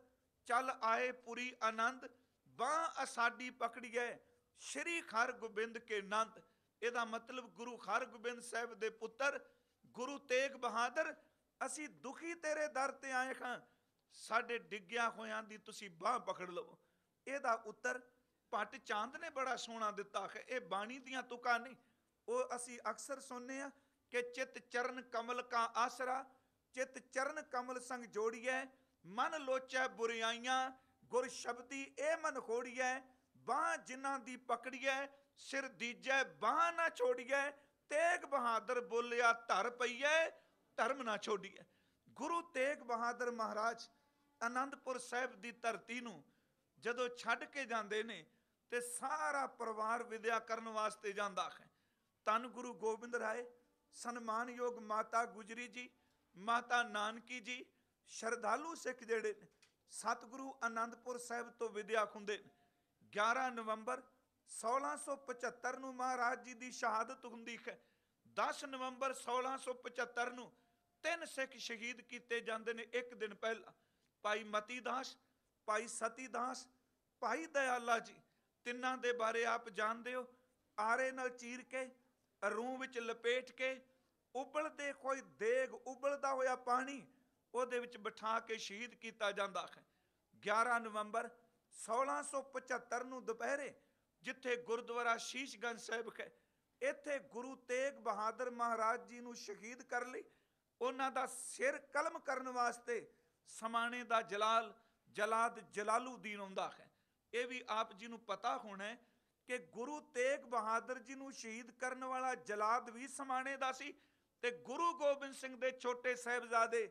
ਚੱਲ ਆਏ ਪੁਰੀ ਆਨੰਦ, ਬਾਹ ਅਸਾਡੀ ਪਕੜੀਏ ਸ਼੍ਰੀ ਹਰਗੋਬਿੰਦ ਕੇ ਨੰਦ। ਇਹਦਾ ਮਤਲਬ ਗੁਰੂ ਹਰਗੋਬਿੰਦ ਸਾਹਿਬ ਦੇ ਪੁੱਤਰ, ਗੁਰੂ ਤੇਗ ਬਹਾਦਰ, ਅਸੀਂ ਦੁਖੀ ਤੇਰੇ ਦਰ ਤੇ ਆਏ ਹਾਂ ਸਾਡੇ ਡਿੱਗਿਆ ਹੋਇਆਂ ਦੀ ਤੁਸੀਂ ਬਾਹ ਪਕੜ ਲਵੋ। ਇਹਦਾ ਉੱਤਰ ਭੱਟ ਚਾਂਦ ਨੇ ਬੜਾ ਸੋਹਣਾ ਦਿੱਤਾ ਹੈ। ਇਹ ਬਾਣੀ ਦੀਆਂ ਤੁਕਾਂ ਨਹੀਂ। ਉਹ ਅਸੀਂ ਅਕਸਰ ਸੁਣਨੇ ਆ ਕਿ ਚਿਤ ਚਰਨ ਕਮਲ ਕਾ ਆਸਰਾ, ਚਿਤ ਚਰਨ ਕਮਲ ਸੰਗ ਜੋੜੀਐ ਮਨ ਲੋਚੈ ਬੁਰਿਆਈਆਂ, ਗੁਰ ਸ਼ਬਦੀ ਇਹ ਮਨ ਖੋੜੀਐ, ਬਾਹ ਜਿਨ੍ਹਾਂ ਦੀ ਪਕੜੀਐ, ਸਿਰ ਦੀਜੈ, ਬਾਹ ਨਾ ਛੋੜੀਐ, ਤੇਗ ਬਹਾਦਰ ਬੋਲਿਆ ਧਰ ਪਈਐ, ਧਰਮ ਨਾ ਛੋੜੀਐ। ਗੁਰੂ ਤੇਗ ਬਹਾਦਰ ਮਹਾਰਾਜ ਆਨੰਦਪੁਰ ਸਾਹਿਬ ਦੀ ਧਰਤੀ ਨੂੰ ਜਦੋਂ ਛੱਡ ਕੇ ਜਾਂਦੇ ਨੇ ਤੇ ਸਾਰਾ ਪਰਿਵਾਰ ਵਿਦਿਆ ਕਰਨ ਵਾਸਤੇ ਜਾਂਦਾ ਹੈ। ਤਨ ਗੁਰੂ ਗੋਬਿੰਦ ਰਾਏ, ਸਨਮਾਨਯੋਗ ਮਾਤਾ ਗੁਜਰੀ ਜੀ, ਮਾਤਾ ਨਾਨਕੀ ਜੀ ਸ਼ਰਧਾਲੂ ਸਿੱਖ ਜਿਹੜੇ ਨੇ, ਸਤਿਗੁਰੂ ਆਨੰਦਪੁਰ ਸਾਹਿਬ ਤੋਂ ਵਿਦਿਆ ਖੁੰਦੇ ਨੇ। 11 ਨਵੰਬਰ 1675 ਨੂੰ ਮਹਾਰਾਜ ਜੀ ਦੀ ਸ਼ਹਾਦਤ ਹੁੰਦੀ ਹੈ। 10 ਨਵੰਬਰ 1675 ਨੂੰ ਤਿੰਨ ਸਿੱਖ ਸ਼ਹੀਦ ਕੀਤੇ ਜਾਂਦੇ ਨੇ ਇੱਕ ਦਿਨ ਪਹਿਲਾਂ। ਭਾਈ ਮਤੀ ਦਾਸ, ਭਾਈ ਸਤੀ ਦਾਸ, ਭਾਈ ਦਇਆਲਾ ਜੀ, ਤਿੰਨਾਂ ਦੇ ਬਾਰੇ ਆਪ ਜਾਣਦੇ ਹੋ। ਆਰੇ ਨਾਲ ਚੀਰ ਕੇ, ਰੂਹ ਵਿੱਚ ਲਪੇਟ ਕੇ, ਉਬਲਦੇ ਕੋਈ ਦੇਗ ਉਬਲਦਾ ਹੋਇਆ ਪਾਣੀ ਉਹਦੇ ਵਿੱਚ ਬਿਠਾ ਕੇ ਸ਼ਹੀਦ ਕੀਤਾ ਜਾਂਦਾ ਹੈ। 11 ਨਵੰਬਰ 1675 ਨੂੰ ਦੁਪਹਿਰੇ ਜਿੱਥੇ ਗੁਰਦੁਆਰਾ ਸ਼ੀਸ਼ਗੰਜ ਸਾਹਿਬ ਹੈ, ਇੱਥੇ ਗੁਰੂ ਤੇਗ ਬਹਾਦਰ ਮਹਾਰਾਜ ਜੀ ਨੂੰ ਸ਼ਹੀਦ ਕਰ ਲਈ ਉਹਨਾਂ ਦਾ ਸਿਰ ਕਲਮ ਕਰਨ ਵਾਸਤੇ ਸਮਾਣੇ ਦਾ ਜਲਾਲ, ਜਲਾਦ ਜਲਾਲੂਦੀਨ ਆਉਂਦਾ ਹੈ। ਇਹ ਵੀ ਆਪ ਜੀ ਨੂੰ ਪਤਾ ਹੋਣਾ ਹੈ ਕਿ ਗੁਰੂ ਤੇਗ ਬਹਾਦਰ ਜੀ ਨੂੰ ਸ਼ਹੀਦ ਕਰਨ ਵਾਲਾ ਜਲਾਦ ਵੀ ਸਮਾਣੇ ਦਾ ਸੀ ਤੇ ਗੁਰੂ ਗੋਬਿੰਦ ਸਿੰਘ ਦੇ ਛੋਟੇ ਸਾਹਿਬਜ਼ਾਦੇ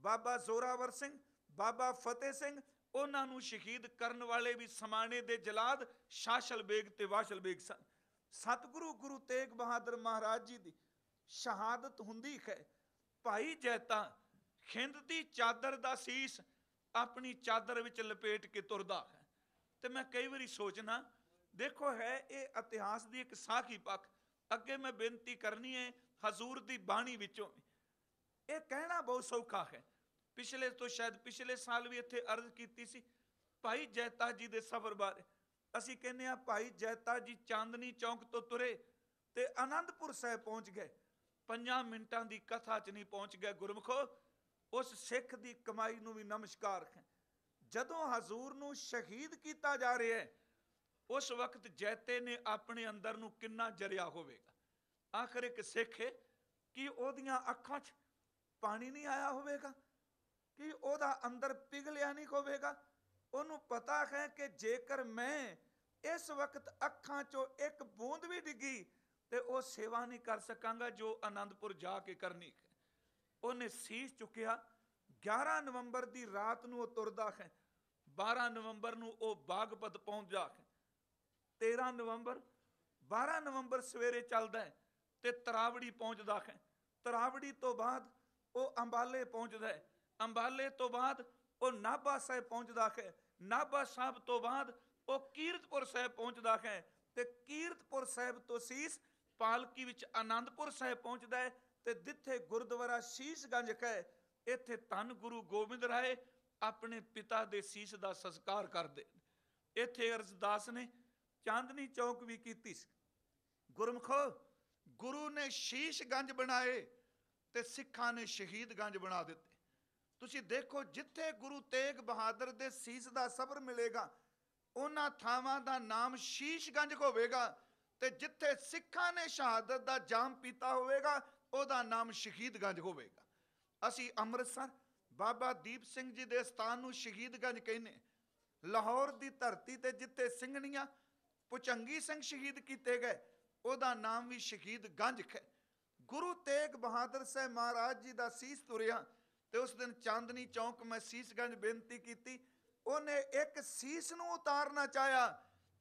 ਬਾਬਾ ਜ਼ੋਰਾਵਰ ਸਿੰਘ, ਬਾਬਾ ਫਤਿਹ ਸਿੰਘ, ਉਹਨਾਂ ਨੂੰ ਸ਼ਹੀਦ ਕਰਨ ਵਾਲੇ ਵੀ ਸਮਾਣੇ ਦੇ ਜਲਾਦ ਸ਼ਾਸ਼ਲ ਬੇਗ ਤੇ ਵਾਸ਼ਲ ਬੇਗ ਸਨ। ਸਤਿਗੁਰੂ ਗੁਰੂ ਤੇਗ ਬਹਾਦਰ ਮਹਾਰਾਜ ਜੀ ਦੀ ਸ਼ਹਾਦਤ ਹੁੰਦੀ ਹੈ। ਭਾਈ ਜੈਤਾ, ਖਿੰਦ ਦੀ ਚਾਦਰ ਦਾ ਸੀਸ ਆਪਣੀ ਚਾਦਰ ਵਿੱਚ ਲਪੇਟ ਕੇ ਤੁਰਦਾ ਹੈ। ਤੇ ਮੈਂ ਕਈ ਵਾਰੀ ਸੋਚਣਾ ਦੇਖੋ ਹੈ ਇਹ ਇਤਿਹਾਸ ਦੀ ਇੱਕ ਸਾਖੀ ਪੱਖ। ਅੱਗੇ ਮੈਂ ਬੇਨਤੀ ਕਰਨੀ ਹੈ ਹਜ਼ੂਰ ਦੀ ਬਾਣੀ ਵਿੱਚੋਂ ਇਹ ਕਹਿਣਾ ਬਹੁਤ ਸੌਖਾ ਹੈ। ਪਿਛਲੇ ਤੋਂ ਸ਼ਾਇਦ ਪਿਛਲੇ ਸਾਲ ਵੀ ਇੱਥੇ ਅਰਜ਼ ਕੀਤੀ ਸੀ, ਭਾਈ ਜੈਤਾ ਜੀ ਦੇ ਸਫ਼ਰ ਬਾਰੇ। ਅਸੀਂ ਕਹਿੰਦੇ ਆ ਭਾਈ ਜੈਤਾ ਜੀ ਚਾਂਦਨੀ ਚੌਂਕ ਤੋਂ ਤੁਰੇ ਤੇ ਆਨੰਦਪੁਰ ਸਾਹਿਬ ਪਹੁੰਚ ਗਏ। ਪੰਜਾਂ ਮਿੰਟਾਂ ਦੀ ਕਥਾ 'ਚ ਨਹੀਂ ਪਹੁੰਚ ਗਏ ਗੁਰਮਖੋ, ਉਸ ਸਿੱਖ ਦੀ ਕਮਾਈ ਨੂੰ ਵੀ ਨਮਸਕਾਰ ਹੈ ਜਦੋਂ ਹਜ਼ੂਰ ਨੂੰ ਸ਼ਹੀਦ ਕੀਤਾ ਜਾ ਰਿਹਾ ਹੈ, ਉਸ ਵਕਤ ਜੈਤੇ ਨੇ ਆਪਣੇ ਅੰਦਰ ਨੂੰ ਕਿੰਨਾ ਜਰਿਆ ਹੋਵੇਗਾ? ਆਖਰ ਇੱਕ ਸਿੱਖ ਹੈ ਕਿ ਉਹਦੀਆਂ ਅੱਖਾਂ 'ਚ ਪਾਣੀ ਨਹੀਂ ਆਇਆ ਹੋਵੇਗਾ? ਕਿ ਉਹਦਾ ਅੰਦਰ ਪਿਘਲਿਆ ਨਹੀਂ ਹੋਵੇਗਾ। ਉਹਨੂੰ ਪਤਾ ਹੈ ਕਿ ਜੇਕਰ ਮੈਂ ਇਸ ਵਕਤ ਅੱਖਾਂ 'ਚੋਂ ਇੱਕ ਬੂੰਦ ਵੀ ਡਿੱਗੀ ਤੇ ਉਹ ਸੇਵਾ ਨਹੀਂ ਕਰ ਸਕਾਂਗਾ ਜੋ ਆਨੰਦਪੁਰ ਜਾ ਕੇ ਕਰਨੀ ਹੈ। ਉਹਨੇ ਸੀਸ ਚੁੱਕਿਆ। 11 ਨਵੰਬਰ ਦੀ ਰਾਤ ਨੂੰ ਉਹ ਤੁਰਦਾ ਹੈ। 12 ਨਵੰਬਰ ਨੂੰ ਉਹ ਬਾਗਪਤ ਪਹੁੰਚਦਾ ਹੈ। 13 ਨਵੰਬਰ 12 ਨਵੰਬਰ ਸਵੇਰੇ ਚੱਲਦਾ ਹੈ ਤੇ ਤਰਾਵੜੀ ਪਹੁੰਚਦਾ ਹੈ। ਤਰਾਵੜੀ ਤੋਂ ਬਾਅਦ ਉਹ ਅੰਬਾਲੇ ਪਹੁੰਚਦਾ ਹੈ। ਅੰਬਾਲੇ ਤੋਂ ਬਾਅਦ ਉਹ ਨਾਭਾ ਸਾਹਿਬ ਪਹੁੰਚਦਾ ਹੈ। ਨਾਭਾ ਸਾਹਿਬ ਤੋਂ ਬਾਅਦ ਉਹ ਕੀਰਤਪੁਰ ਸਾਹਿਬ ਪਹੁੰਚਦਾ ਹੈ ਤੇ ਕੀਰਤਪੁਰ ਸਾਹਿਬ ਤੋਂ ਸੀਸ ਪਾਲਕੀ ਵਿੱਚ ਆਨੰਦਪੁਰ ਸਾਹਿਬ ਪਹੁੰਚਦਾ ਹੈ ਤੇ ਜਿੱਥੇ ਗੁਰਦੁਆਰਾ ਸ਼ੀਸ਼ਗੰਜ ਹੈ, ਇੱਥੇ ਧੰਨ ਗੁਰੂ ਗੋਬਿੰਦ ਰਾਏ ਆਪਣੇ ਪਿਤਾ ਦੇ ਸੀਸ ਦਾ ਸੰਸਕਾਰ ਕਰਦੇ ਇੱਥੇ ਅਰਜ਼ਦਾਸ ਨੇ ਚਾਂਦਨੀ ਚੌਕ ਵੀ ਕੀਤੀ ਸੀ। ਗੁਰਮਖੋ, ਗੁਰੂ ਨੇ ਸ਼ੀਸ਼ਗੰਜ ਬਣਾਏ ਤੇ ਸਿੱਖਾਂ ਨੇ ਸ਼ਹੀਦਗੰਜ ਬਣਾ ਦਿੱਤੇ। ਤੁਸੀਂ ਦੇਖੋ ਜਿੱਥੇ ਗੁਰੂ ਤੇਗ ਬਹਾਦਰ ਦੇ ਸੀਸ ਦਾ ਸਬਰ ਮਿਲੇਗਾ, ਉਹਨਾਂ ਥਾਵਾਂ ਦਾ ਨਾਮ ਸ਼ੀਸ਼ਗੰਜ ਹੋਵੇਗਾ ਤੇ ਜਿੱਥੇ ਸਿੱਖਾਂ ਨੇ ਸ਼ਹਾਦਤ ਦਾ ਜਾਮ ਪੀਤਾ ਹੋਵੇਗਾ, ਉਹਦਾ ਨਾਮ ਸ਼ਹੀਦਗੰਜ ਹੋਵੇਗਾ। ਅਸੀਂ ਅੰਮ੍ਰਿਤਸਰ ਬਾਬਾ ਦੀਪ ਸਿੰਘ ਜੀ ਦੇ ਸਥਾਨ ਨੂੰ ਸ਼ਹੀਦਗੰਜ ਕਹਿੰਦੇ ਲਾਹੌਰ ਦੀ ਧਰਤੀ ਤੇ ਜਿੱਥੇ ਸਿੰਘਣੀਆਂ ਪੁਚੰਗੀ ਸਿੰਘ ਸ਼ਹੀਦ ਕੀਤੇ ਗਏ, ਉਹਦਾ ਨਾਮ ਵੀ ਸ਼ਹੀਦਗੰਜ ਹੈ। ਗੁਰੂ ਤੇਗ ਬਹਾਦਰ ਸਾਹਿਬ ਮਹਾਰਾਜ ਜੀ ਦਾ ਸੀਸ ਤੁਰਿਆ ਤੇ ਉਸ ਦਿਨ ਚਾਂਦਨੀ ਚੌਂਕ ਮੈਂ ਸੀਸਗੰਜ ਬੇਨਤੀ ਕੀਤੀ। ਉਹਨੇ ਇੱਕ ਸੀਸ ਨੂੰ ਉਤਾਰਨਾ ਚਾਹਿਆ,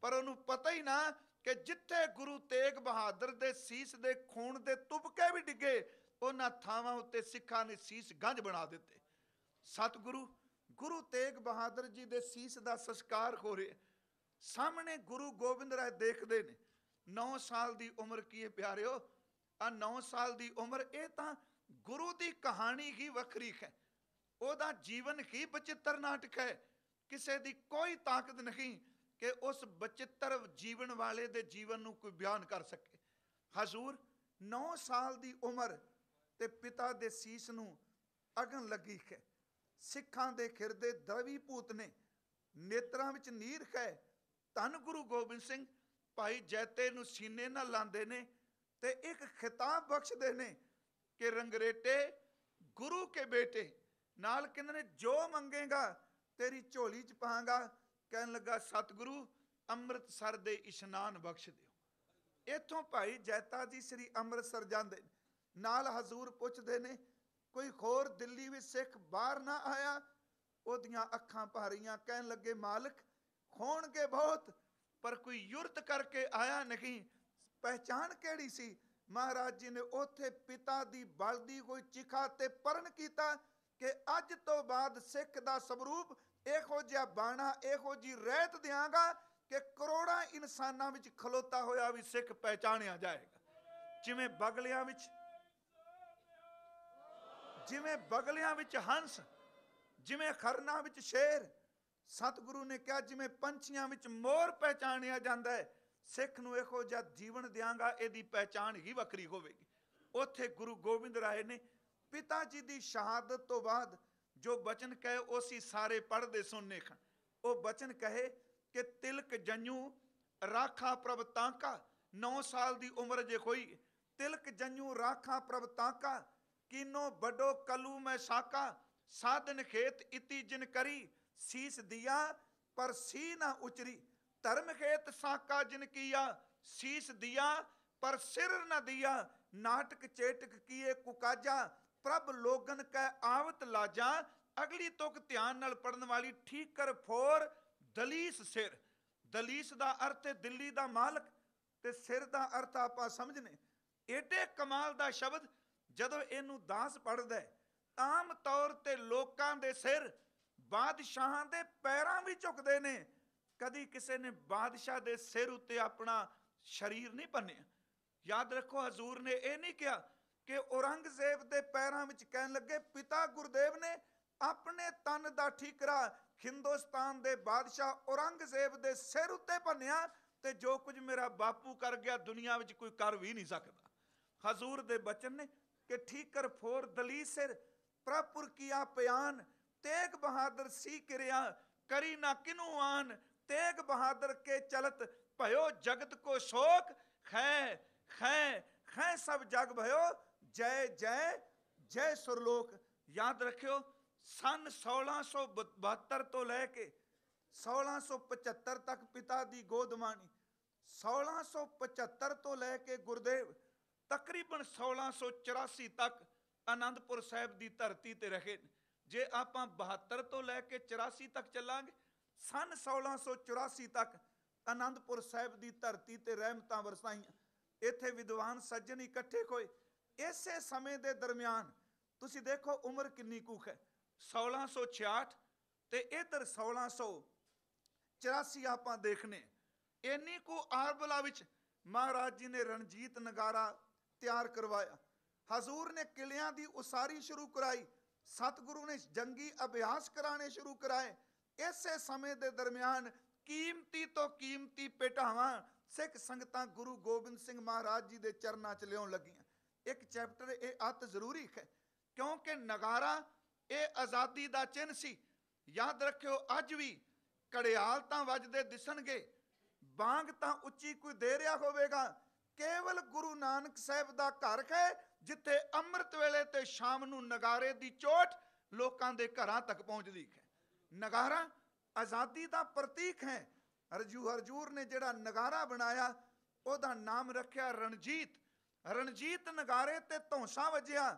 ਪਰ ਉਹਨੂੰ ਪਤਾ ਹੀ ਨਾ ਕਿ ਜਿੱਥੇ ਗੁਰੂ ਤੇਗ ਬਹਾਦਰ ਦੇ ਸੀਸ ਦੇ ਖੂਨ ਦੇ ਤੁਪਕੇ ਵੀ ਡਿੱਗੇ, ਉਹਨਾਂ ਥਾਵਾਂ ਉੱਤੇ ਸਿੱਖਾਂ ਨੇ ਸੀਸ ਗੰਜ ਬਣਾ ਦਿੱਤੇ। ਸਤਿਗੁਰੂ, ਗੁਰੂ ਤੇਗ ਬਹਾਦਰ ਜੀ ਦੇ ਸੀਸ ਦਾ ਸੰਸਕਾਰ ਹੋ ਰਿਹਾ। ਸਾਹਮਣੇ ਗੁਰੂ ਗੋਬਿੰਦ ਰਾਏ ਦੇਖਦੇ ਨੇ 9 ਸਾਲ ਦੀ ਉਮਰ ਕੀ ਹੈ ਪਿਆਰਿਓ? ਆ 9 ਸਾਲ ਦੀ ਉਮਰ, ਇਹ ਤਾਂ ਗੁਰੂ ਦੀ ਕਹਾਣੀ ਹੀ ਵੱਖਰੀ ਹੈ। ਉਹਦਾ ਜੀਵਨ ਹੀ ਬਚਿੱਤਰ ਨਾਟਕ ਹੈ। ਕਿਸੇ ਦੀ ਕੋਈ ਤਾਕਤ ਨਹੀਂ ਕਿ ਉਸ ਬਚਿੱਤਰ ਜੀਵਨ ਵਾਲੇ ਦੇ ਜੀਵਨ ਨੂੰ ਕੋਈ ਬਿਆਨ ਕਰ ਸਕੇ। ਹਜ਼ੂਰ 9 ਸਾਲ ਦੀ ਉਮਰ ਤੇ ਪਿਤਾ ਦੇ ਸੀਸ ਨੂੰ ਅਗਨ ਲੱਗੀ ਹੈ। ਸਿੱਖਾਂ ਦੇ ਖਿਰਦੇ ਦਵੀ ਭੂਤ ਨੇ ਨੇਤਰਾਂ ਵਿੱਚ ਨੀਰ ਹੈ। ਧੰਨ ਗੁਰੂ ਗੋਬਿੰਦ ਸਿੰਘ, ਭਾਈ ਜੈਤੇ ਨੂੰ ਸੀਨੇ ਨਾਲ ਲਾਉਂਦੇ ਨੇ ਤੇ ਇੱਕ ਖਿਤਾਬ ਬਖਸ਼ਦੇ ਨੇ। ਕਿ ਰੰਗਰੇਟੇ, ਗੁਰੂ ਕੇ ਬੇਟੇ, ਨਾਲ ਕਹਿੰਦੇ ਨੇ, ਜੋ ਮੰਗੇਗਾ, ਤੇਰੀ ਝੋਲੀ ਚ ਪਾਵਾਂਗਾ ਕਹਿਣ ਲੱਗਾ, ਸਤਿਗੁਰੂ, ਅੰਮ੍ਰਿਤਸਰ ਦੇ ਇਸ਼ਨਾਨ ਬਖਸ਼ ਦਿਓ। ਇੱਥੋਂ ਭਾਈ ਜੈਤਾ ਜੀ ਸ੍ਰੀ ਅੰਮ੍ਰਿਤਸਰ ਜਾਂਦੇ ਨਾਲ ਹਜ਼ੂਰ ਪੁੱਛਦੇ ਨੇ, ਕੋਈ ਹੋਰ ਦਿੱਲੀ ਵਿੱਚ ਸਿੱਖ ਬਾਹਰ ਨਾ ਆਇਆ? ਉਹਦੀਆਂ ਅੱਖਾਂ ਭਾਰੀਆਂ, ਕਹਿਣ ਲੱਗੇ, ਮਾਲਕ ਹੋਣਗੇ ਬਹੁਤ, ਪਰ ਕੋਈ ਯੁਰਤ ਕਰਕੇ ਆਇਆ ਨਹੀਂ। ਪਹਿਚਾਨ ਕਿਹੜੀ ਸੀ? ਮਹਾਰਾਜ ਜੀ ਨੇ ਉੱਥੇ ਪਿਤਾ ਦੀ ਬਲਦੀ ਕੋਈ ਚਿਖਾ ਤੇ ਪਰਨ ਕੀਤਾ ਕਿ ਅੱਜ ਤੋਂ ਬਾਅਦ ਸਿੱਖ ਦਾ ਸਵਰੂਪ ਇਹੋ ਜਿਹਾ ਬਾਣਾ, ਇਹੋ ਜੀ ਰਹਿਤ ਦਿਆਂਗਾ ਕਿ ਕਰੋੜਾਂ ਇਨਸਾਨਾਂ ਵਿੱਚ ਖਲੋਤਾ ਹੋਇਆ ਵੀ ਸਿੱਖ ਪਹਿਚਾਣਿਆ ਜਾਏਗਾ। ਜਿਵੇਂ ਬਗਲਿਆਂ ਵਿੱਚ, ਜਿਵੇਂ ਬਗਲਿਆਂ ਵਿੱਚ ਹੰਸ, ਜਿਵੇਂ ਖਰਨਾ ਵਿੱਚ ਸ਼ੇਰ, ਸਤਿਗੁਰੂ ਨੇ ਕਿਹਾ ਜਿਵੇਂ ਪੰਛੀਆਂ ਵਿੱਚ ਮੋਰ ਪਹਿਚਾਣਿਆ ਜਾਂਦਾ ਹੈ ਸਿੱਖ ਨੂੰ ਇਹੋ ਜਿਹਾ ਜੀਵਨ ਦਿਆਂਗਾ, ਇਹਦੀ ਪਹਿਚਾਣ ਹੀ ਵੱਖਰੀ ਹੋਵੇਗੀ। ਉੱਥੇ ਗੁਰੂ ਗੋਬਿੰਦ ਰਾਏ ਨੇ ਪਿਤਾ ਜੀ ਦੀ ਸ਼ਹਾਦਤ ਤੋਂ ਬਾਅਦ ਜੋ ਬਚਨ ਕਹੇ ਉਸੀ ਸਾਰੇ ਪੜ੍ਹਦੇ ਸੁਣਨੇ ਖਾਂ। ਉਹ ਬਚਨ ਕਹੇ ਕਿ ਤਿਲਕ ਜੰਨੂ ਰਾਖਾ ਪ੍ਰਭ ਤਾਂਕਾ। 9 ਸਾਲ ਦੀ ਉਮਰ ਜੇ ਕੋਈ ਤਿਲਕ ਜੰਨੂ ਰਾਖਾ ਪ੍ਰਭ ਤਾਂਕਾ। ਕਿਨੋ ਵੱਡੋ ਕਲੂ ਮੈਂ ਸਾਕਾ। ਸਾਧਨ ਖੇਤ ਇਤੀ ਜਿਨ ਕਰੀ, ਸੀਸ ਦਿਆ, ਪਰ ਸੀ ਨਾ ਉਚਰੀ। ਧਰਮ ਖੇਤ ਸਾਕਾ ਜਿਨ ਕੀਆ, ਸੀਸ ਦਿਆ, ਪਰ ਸਿਰ ਨ ਦਿਆ, ਨਾਟਕ ਚੇਟਕ ਕੀਏ ਕੁਕਾਜਾ ਪ੍ਰਭ ਲੋਗਨ ਕੈ ਆਵਤ ਲਾਜਾ, ਅਗਲੀ ਤੁਕ ਧਿਆਨ ਨਾਲ ਪੜਨ ਵਾਲੀ ਠੀਕ ਕਰ ਫੋਰ, ਦਲੀਸ ਸਿਰ। ਦਲੀਸ ਦਾ ਅਰਥ ਹੈ ਦਿੱਲੀ ਦਾ ਮਾਲਕ, ਤੇ ਸਿਰ ਦਾ ਅਰਥ ਆਪਾਂ ਸਮਝਨੇ। ਏਡੇ ਕਮਾਲ ਦਾ ਸ਼ਬਦ, ਜਦੋਂ ਇਹਨੂੰ ਦਾਸ ਪੜਦਾ ਹੈ, ਆਮ ਤੌਰ ਤੇ ਲੋਕਾਂ ਦੇ ਸਿਰ ਬਾਦਸ਼ਾਹਾਂ ਦੇ ਪੈਰਾਂ ਵੀ ਝੁਕਦੇ ਨੇ ਕਦੀ ਕਿਸੇ ਨੇ ਬਾਦਸ਼ਾਹ ਦੇ ਸਿਰ ਉੱਤੇ ਆਪਣਾ ਸ਼ਰੀਰ ਨਹੀਂ ਭੰਨਿਆ ਯਾਦ ਰੱਖੋ, ਹਜ਼ੂਰ ਨੇ ਇਹ ਨਹੀਂ ਕਿਹਾ ਕਿ ਔਰੰਗਜ਼ੇਬ ਦੇ ਪੈਰਾਂ ਵਿੱਚ ਕਹਿਣ ਲੱਗੇ, ਪਿਤਾ ਗੁਰਦੇਵ ਨੇ ਆਪਣੇ ਤਨ ਦਾ ਠੀਕਰਾ ਹਿੰਦੁਸਤਾਨ ਦੇ ਬਾਦਸ਼ਾਹ ਔਰੰਗਜ਼ੇਬ ਦੇ ਸਿਰ ਉੱਤੇ ਭੰਨਿਆ ਤੇ ਜੋ ਕੁਝ ਮੇਰਾ ਬਾਪੂ ਕਰ ਗਿਆ, ਦੁਨੀਆ ਵਿੱਚ ਕੋਈ ਕਰ ਵੀ ਨਹੀਂ ਸਕਦਾ। ਹਜ਼ੂਰ ਦੇ ਬਚਨ ਨੇ ਕਿ ਠੀਕਰ ਫੋਰ ਦਲੀ ਸਿਰ ਪ੍ਰਪੁਰ ਕੀਆ ਪਿਆਨ, ਤੇਗ ਬਹਾਦਰ ਸੀ ਕਿਰਿਆ, ਕਰੀ ਨਾ ਕਿਨੂ ਆਨ ਤੇਗ ਬਹਾਦਰ ਕੇ ਚਲਤ ਭਇਓ ਜਗਤ ਕੋ ਸ਼ੋਕ। ਖੈ ਖੈ ਖੈ ਸਭ ਜਗ ਭਇਓ। ਜੈ ਜੈ ਜੈ ਸੁਰਲੋਕ। ਯਾਦ ਰੱਖਿਓ, ਸਨ 1672 ਤੋਂ ਲੈ ਕੇ 1675 ਤੱਕ ਪਿਤਾ ਦੀ ਗੋਦਮਾਨੀ 1675 ਤੋਂ ਲੈ ਕੇ ਗੁਰਦੇਵ ਤਕਰੀਬਨ 1684 ਤੱਕ ਆਨੰਦਪੁਰ ਸਾਹਿਬ ਦੀ ਧਰਤੀ ਤੇ ਰਹੇ ਨੇ। ਜੇ ਆਪਾਂ 72 ਤੋਂ ਲੈ ਕੇ 84 ਤੱਕ ਚੱਲਾਂਗੇ ਸਨ 1684 ਤੱਕ ਆਨੰਦਪੁਰ ਸਾਹਿਬ ਦੀ ਧਰਤੀ ਤੇ ਰਹਿਮਤਾਂ ਵਰਸਾਈਆਂ। ਇੱਥੇ ਵਿਦਵਾਨ ਸੱਜਣ ਇਕੱਠੇ ਹੋਏ। ਇਸੇ ਸਮੇਂ ਦੇ ਦਰਮਿਆਨ ਤੁਸੀਂ ਦੇਖੋ ਉਮਰ ਕਿੰਨੀ ਕੁ ਹੈ। 1666 ਤੇ ਇਧਰ 1684 ਆਪਾਂ ਦੇਖਨੇ ਇੰਨੀ ਕੁ ਆਰਬਲਾ ਵਿੱਚ ਮਹਾਰਾਜ ਜੀ ਨੇ ਰਣਜੀਤ ਨਗਾਰਾ ਤਿਆਰ ਕਰਵਾਇਆ। ਹਜ਼ੂਰ ਨੇ ਕਿਲਿਆਂ ਦੀ ਉਸਾਰੀ ਸ਼ੁਰੂ ਕਰਾਈ। ਸਤਿਗੁਰੂ ਨੇ ਜੰਗੀ ਅਭਿਆਸ ਕਰਾਣੇ ਸ਼ੁਰੂ ਕਰਾਏ। ਇਸੇ ਸਮੇਂ ਦੇ ਦਰਮਿਆਨ ਕੀਮਤੀ ਤੋਂ ਕੀਮਤੀ ਪੇਟਾਵਾਂ ਸਿੱਖ ਸੰਗਤਾਂ ਗੁਰੂ ਗੋਬਿੰਦ ਸਿੰਘ ਮਹਾਰਾਜ ਜੀ ਦੇ ਚਰਨਾਂ 'ਚ ਲਿਆਉਣ ਲੱਗੀਆਂ। ਇੱਕ ਚੈਪਟਰ ਇਹ ਅਤ ਜ਼ਰੂਰੀ ਹੈ, ਕਿਉਂਕਿ ਨਗਾਰਾ ਇਹ ਆਜ਼ਾਦੀ ਦਾ ਚਿੰਨ੍ਹ ਸੀ। ਯਾਦ ਰੱਖਿਓ, ਅੱਜ ਵੀ ਘੜਿਆਲ ਤਾਂ ਵੱਜਦੇ ਦਿਸਣਗੇ, ਬਾਂਗ ਤਾਂ ਉੱਚੀ ਕੋਈ ਦੇ ਰਿਹਾ ਹੋਵੇਗਾ। ਕੇਵਲ ਗੁਰੂ ਨਾਨਕ ਸਾਹਿਬ ਦਾ ਘਰ ਹੈ, ਜਿੱਥੇ ਅੰਮ੍ਰਿਤ ਵੇਲੇ ਤੇ ਸ਼ਾਮ ਨੂੰ ਨਗਾਰੇ ਦੀ ਚੋਟ ਲੋਕਾਂ ਦੇ ਘਰਾਂ ਤੱਕ ਪਹੁੰਚਦੀ ਹੈ। ਨਗਾਰਾ ਆਜ਼ਾਦੀ ਦਾ ਪ੍ਰਤੀਕ ਹੈ। ਹਰਜੂ ਹਰਜੂਰ ਨੇ ਜਿਹੜਾ ਨਗਾਰਾ ਬਣਾਇਆ, ਉਹਦਾ ਨਾਮ ਰੱਖਿਆ ਰਣਜੀਤ। ਰਣਜੀਤ ਨਗਾਰੇ ਤੇ ਧੌਂਸਾ ਵੱਜਿਆ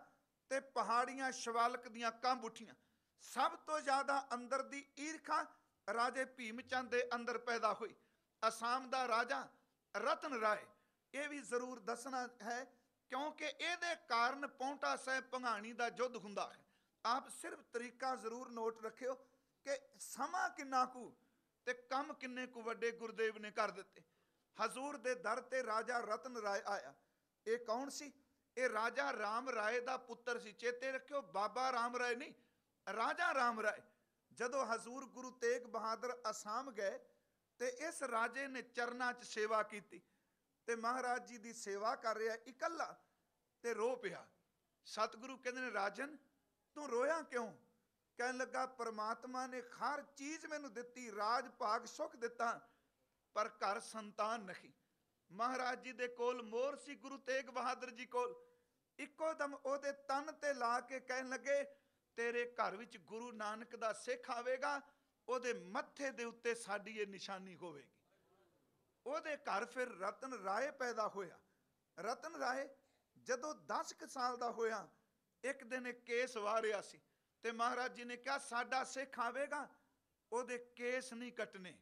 ਤੇ ਪਹਾੜੀਆਂ ਸ਼ਵਾਲਕ ਦੀਆਂ ਕੰਬ ਉੱਠੀਆਂ। ਸਭ ਤੋਂ ਜ਼ਿਆਦਾ ਅੰਦਰ ਦੀ ਈਰਖਾ ਰਾਜੇ ਭੀਮ ਚੰਦ ਦੇ ਅੰਦਰ ਪੈਦਾ ਹੋਈ। ਅਸਾਮ ਦਾ ਰਾਜਾ ਰਤਨ ਰਾਏ। ਇਹ ਵੀ ਜ਼ਰੂਰ ਦੱਸਣਾ ਹੈ, ਕਿਉਂਕਿ ਇਹਦੇ ਕਾਰਨ ਪੌਂਟਾ ਸਾਹਿਬ ਭੰਗਾਣੀ ਦਾ ਯੁੱਧ ਹੁੰਦਾ ਹੈ। ਆਪ ਸਿਰਫ ਤਰੀਕਾ ਜ਼ਰੂਰ ਨੋਟ ਰੱਖਿਓ ਕਿ ਸਮਾਂ ਕਿੰਨਾ ਕੁ ਤੇ ਕੰਮ ਕਿੰਨੇ ਕੁ ਵੱਡੇ ਗੁਰਦੇਵ ਨੇ ਕਰ ਦਿੱਤੇ। ਹਜ਼ੂਰ ਦੇ ਦਰ ਤੇ ਰਾਜਾ ਰਤਨ ਰਾਏ ਆਇਆ। ਇਹ ਕੌਣ ਸੀ? ਇਹ ਰਾਜਾ ਰਾਮ ਰਾਏ ਦਾ ਪੁੱਤਰ ਸੀ। ਚੇਤੇ ਰੱਖਿਓ, ਬਾਬਾ ਰਾਮ ਰਾਏ ਨਹੀਂ, ਰਾਜਾ ਰਾਮ ਰਾਏ। ਜਦੋਂ ਹਜ਼ੂਰ ਗੁਰੂ ਤੇਗ ਬਹਾਦਰ ਅਸਾਮ ਗਏ ਤੇ ਇਸ ਰਾਜੇ ਨੇ ਚਰਨਾਂ 'ਚ ਸੇਵਾ ਕੀਤੀ ਤੇ ਮਹਾਰਾਜ ਜੀ ਦੀ ਸੇਵਾ ਕਰ ਰਿਹਾ, ਇਕੱਲਾ ਤੇ ਰੋ ਪਿਆ। ਸਤਿਗੁਰੂ ਕਹਿੰਦੇ ਨੇ, ਰਾਜਨ, ਤੂੰ ਰੋਇਆ ਕਿਉਂ? ਕਹਿਣ ਲੱਗਾ, ਪ੍ਰਮਾਤਮਾ ਨੇ ਹਰ ਚੀਜ਼ ਮੈਨੂੰ ਦਿੱਤੀ, ਰਾਜ, ਭਾਗ, ਸੁਖ ਦਿੱਤਾ, ਪਰ ਘਰ ਸੰਤਾਨ ਨਹੀਂ। ਮਹਾਰਾਜ ਜੀ ਦੇ ਕੋਲ ਮੋਰ ਸੀ, ਗੁਰੂ ਤੇਗ ਬਹਾਦਰ ਜੀ ਕੋਲ। ਇੱਕੋ ਦਮ ਉਹਦੇ ਤਨ ਤੇ ਲਾ ਕੇ ਕਹਿਣ ਲੱਗੇ, ਤੇਰੇ ਘਰ ਵਿੱਚ ਗੁਰੂ ਨਾਨਕ ਦਾ ਸਿੱਖ ਆਵੇਗਾ, ਉਹਦੇ ਮੱਥੇ ਦੇ ਉੱਤੇ ਸਾਡੀ ਇਹ ਨਿਸ਼ਾਨੀ ਹੋਵੇਗੀ। ਉਹਦੇ ਘਰ ਫਿਰ ਰਤਨ ਰਾਏ ਪੈਦਾ ਹੋਇਆ। ਰਤਨ ਰਾਏ ਜਦੋਂ 10 ਕੁ ਸਾਲ ਦਾ ਹੋਇਆ, ਇੱਕ ਦਿਨ ਇਹ ਕੇਸ ਵਾਰਿਆ ਸੀ। ਤੇ ਮਹਾਰਾਜ ਜੀ ਨੇ ਕਿਹਾ, ਸਾਡਾ ਸਿੱਖ ਆਵੇਗਾ, ਉਹਦੇ ਕੇਸ ਨਹੀਂ ਕੱਟਨੇ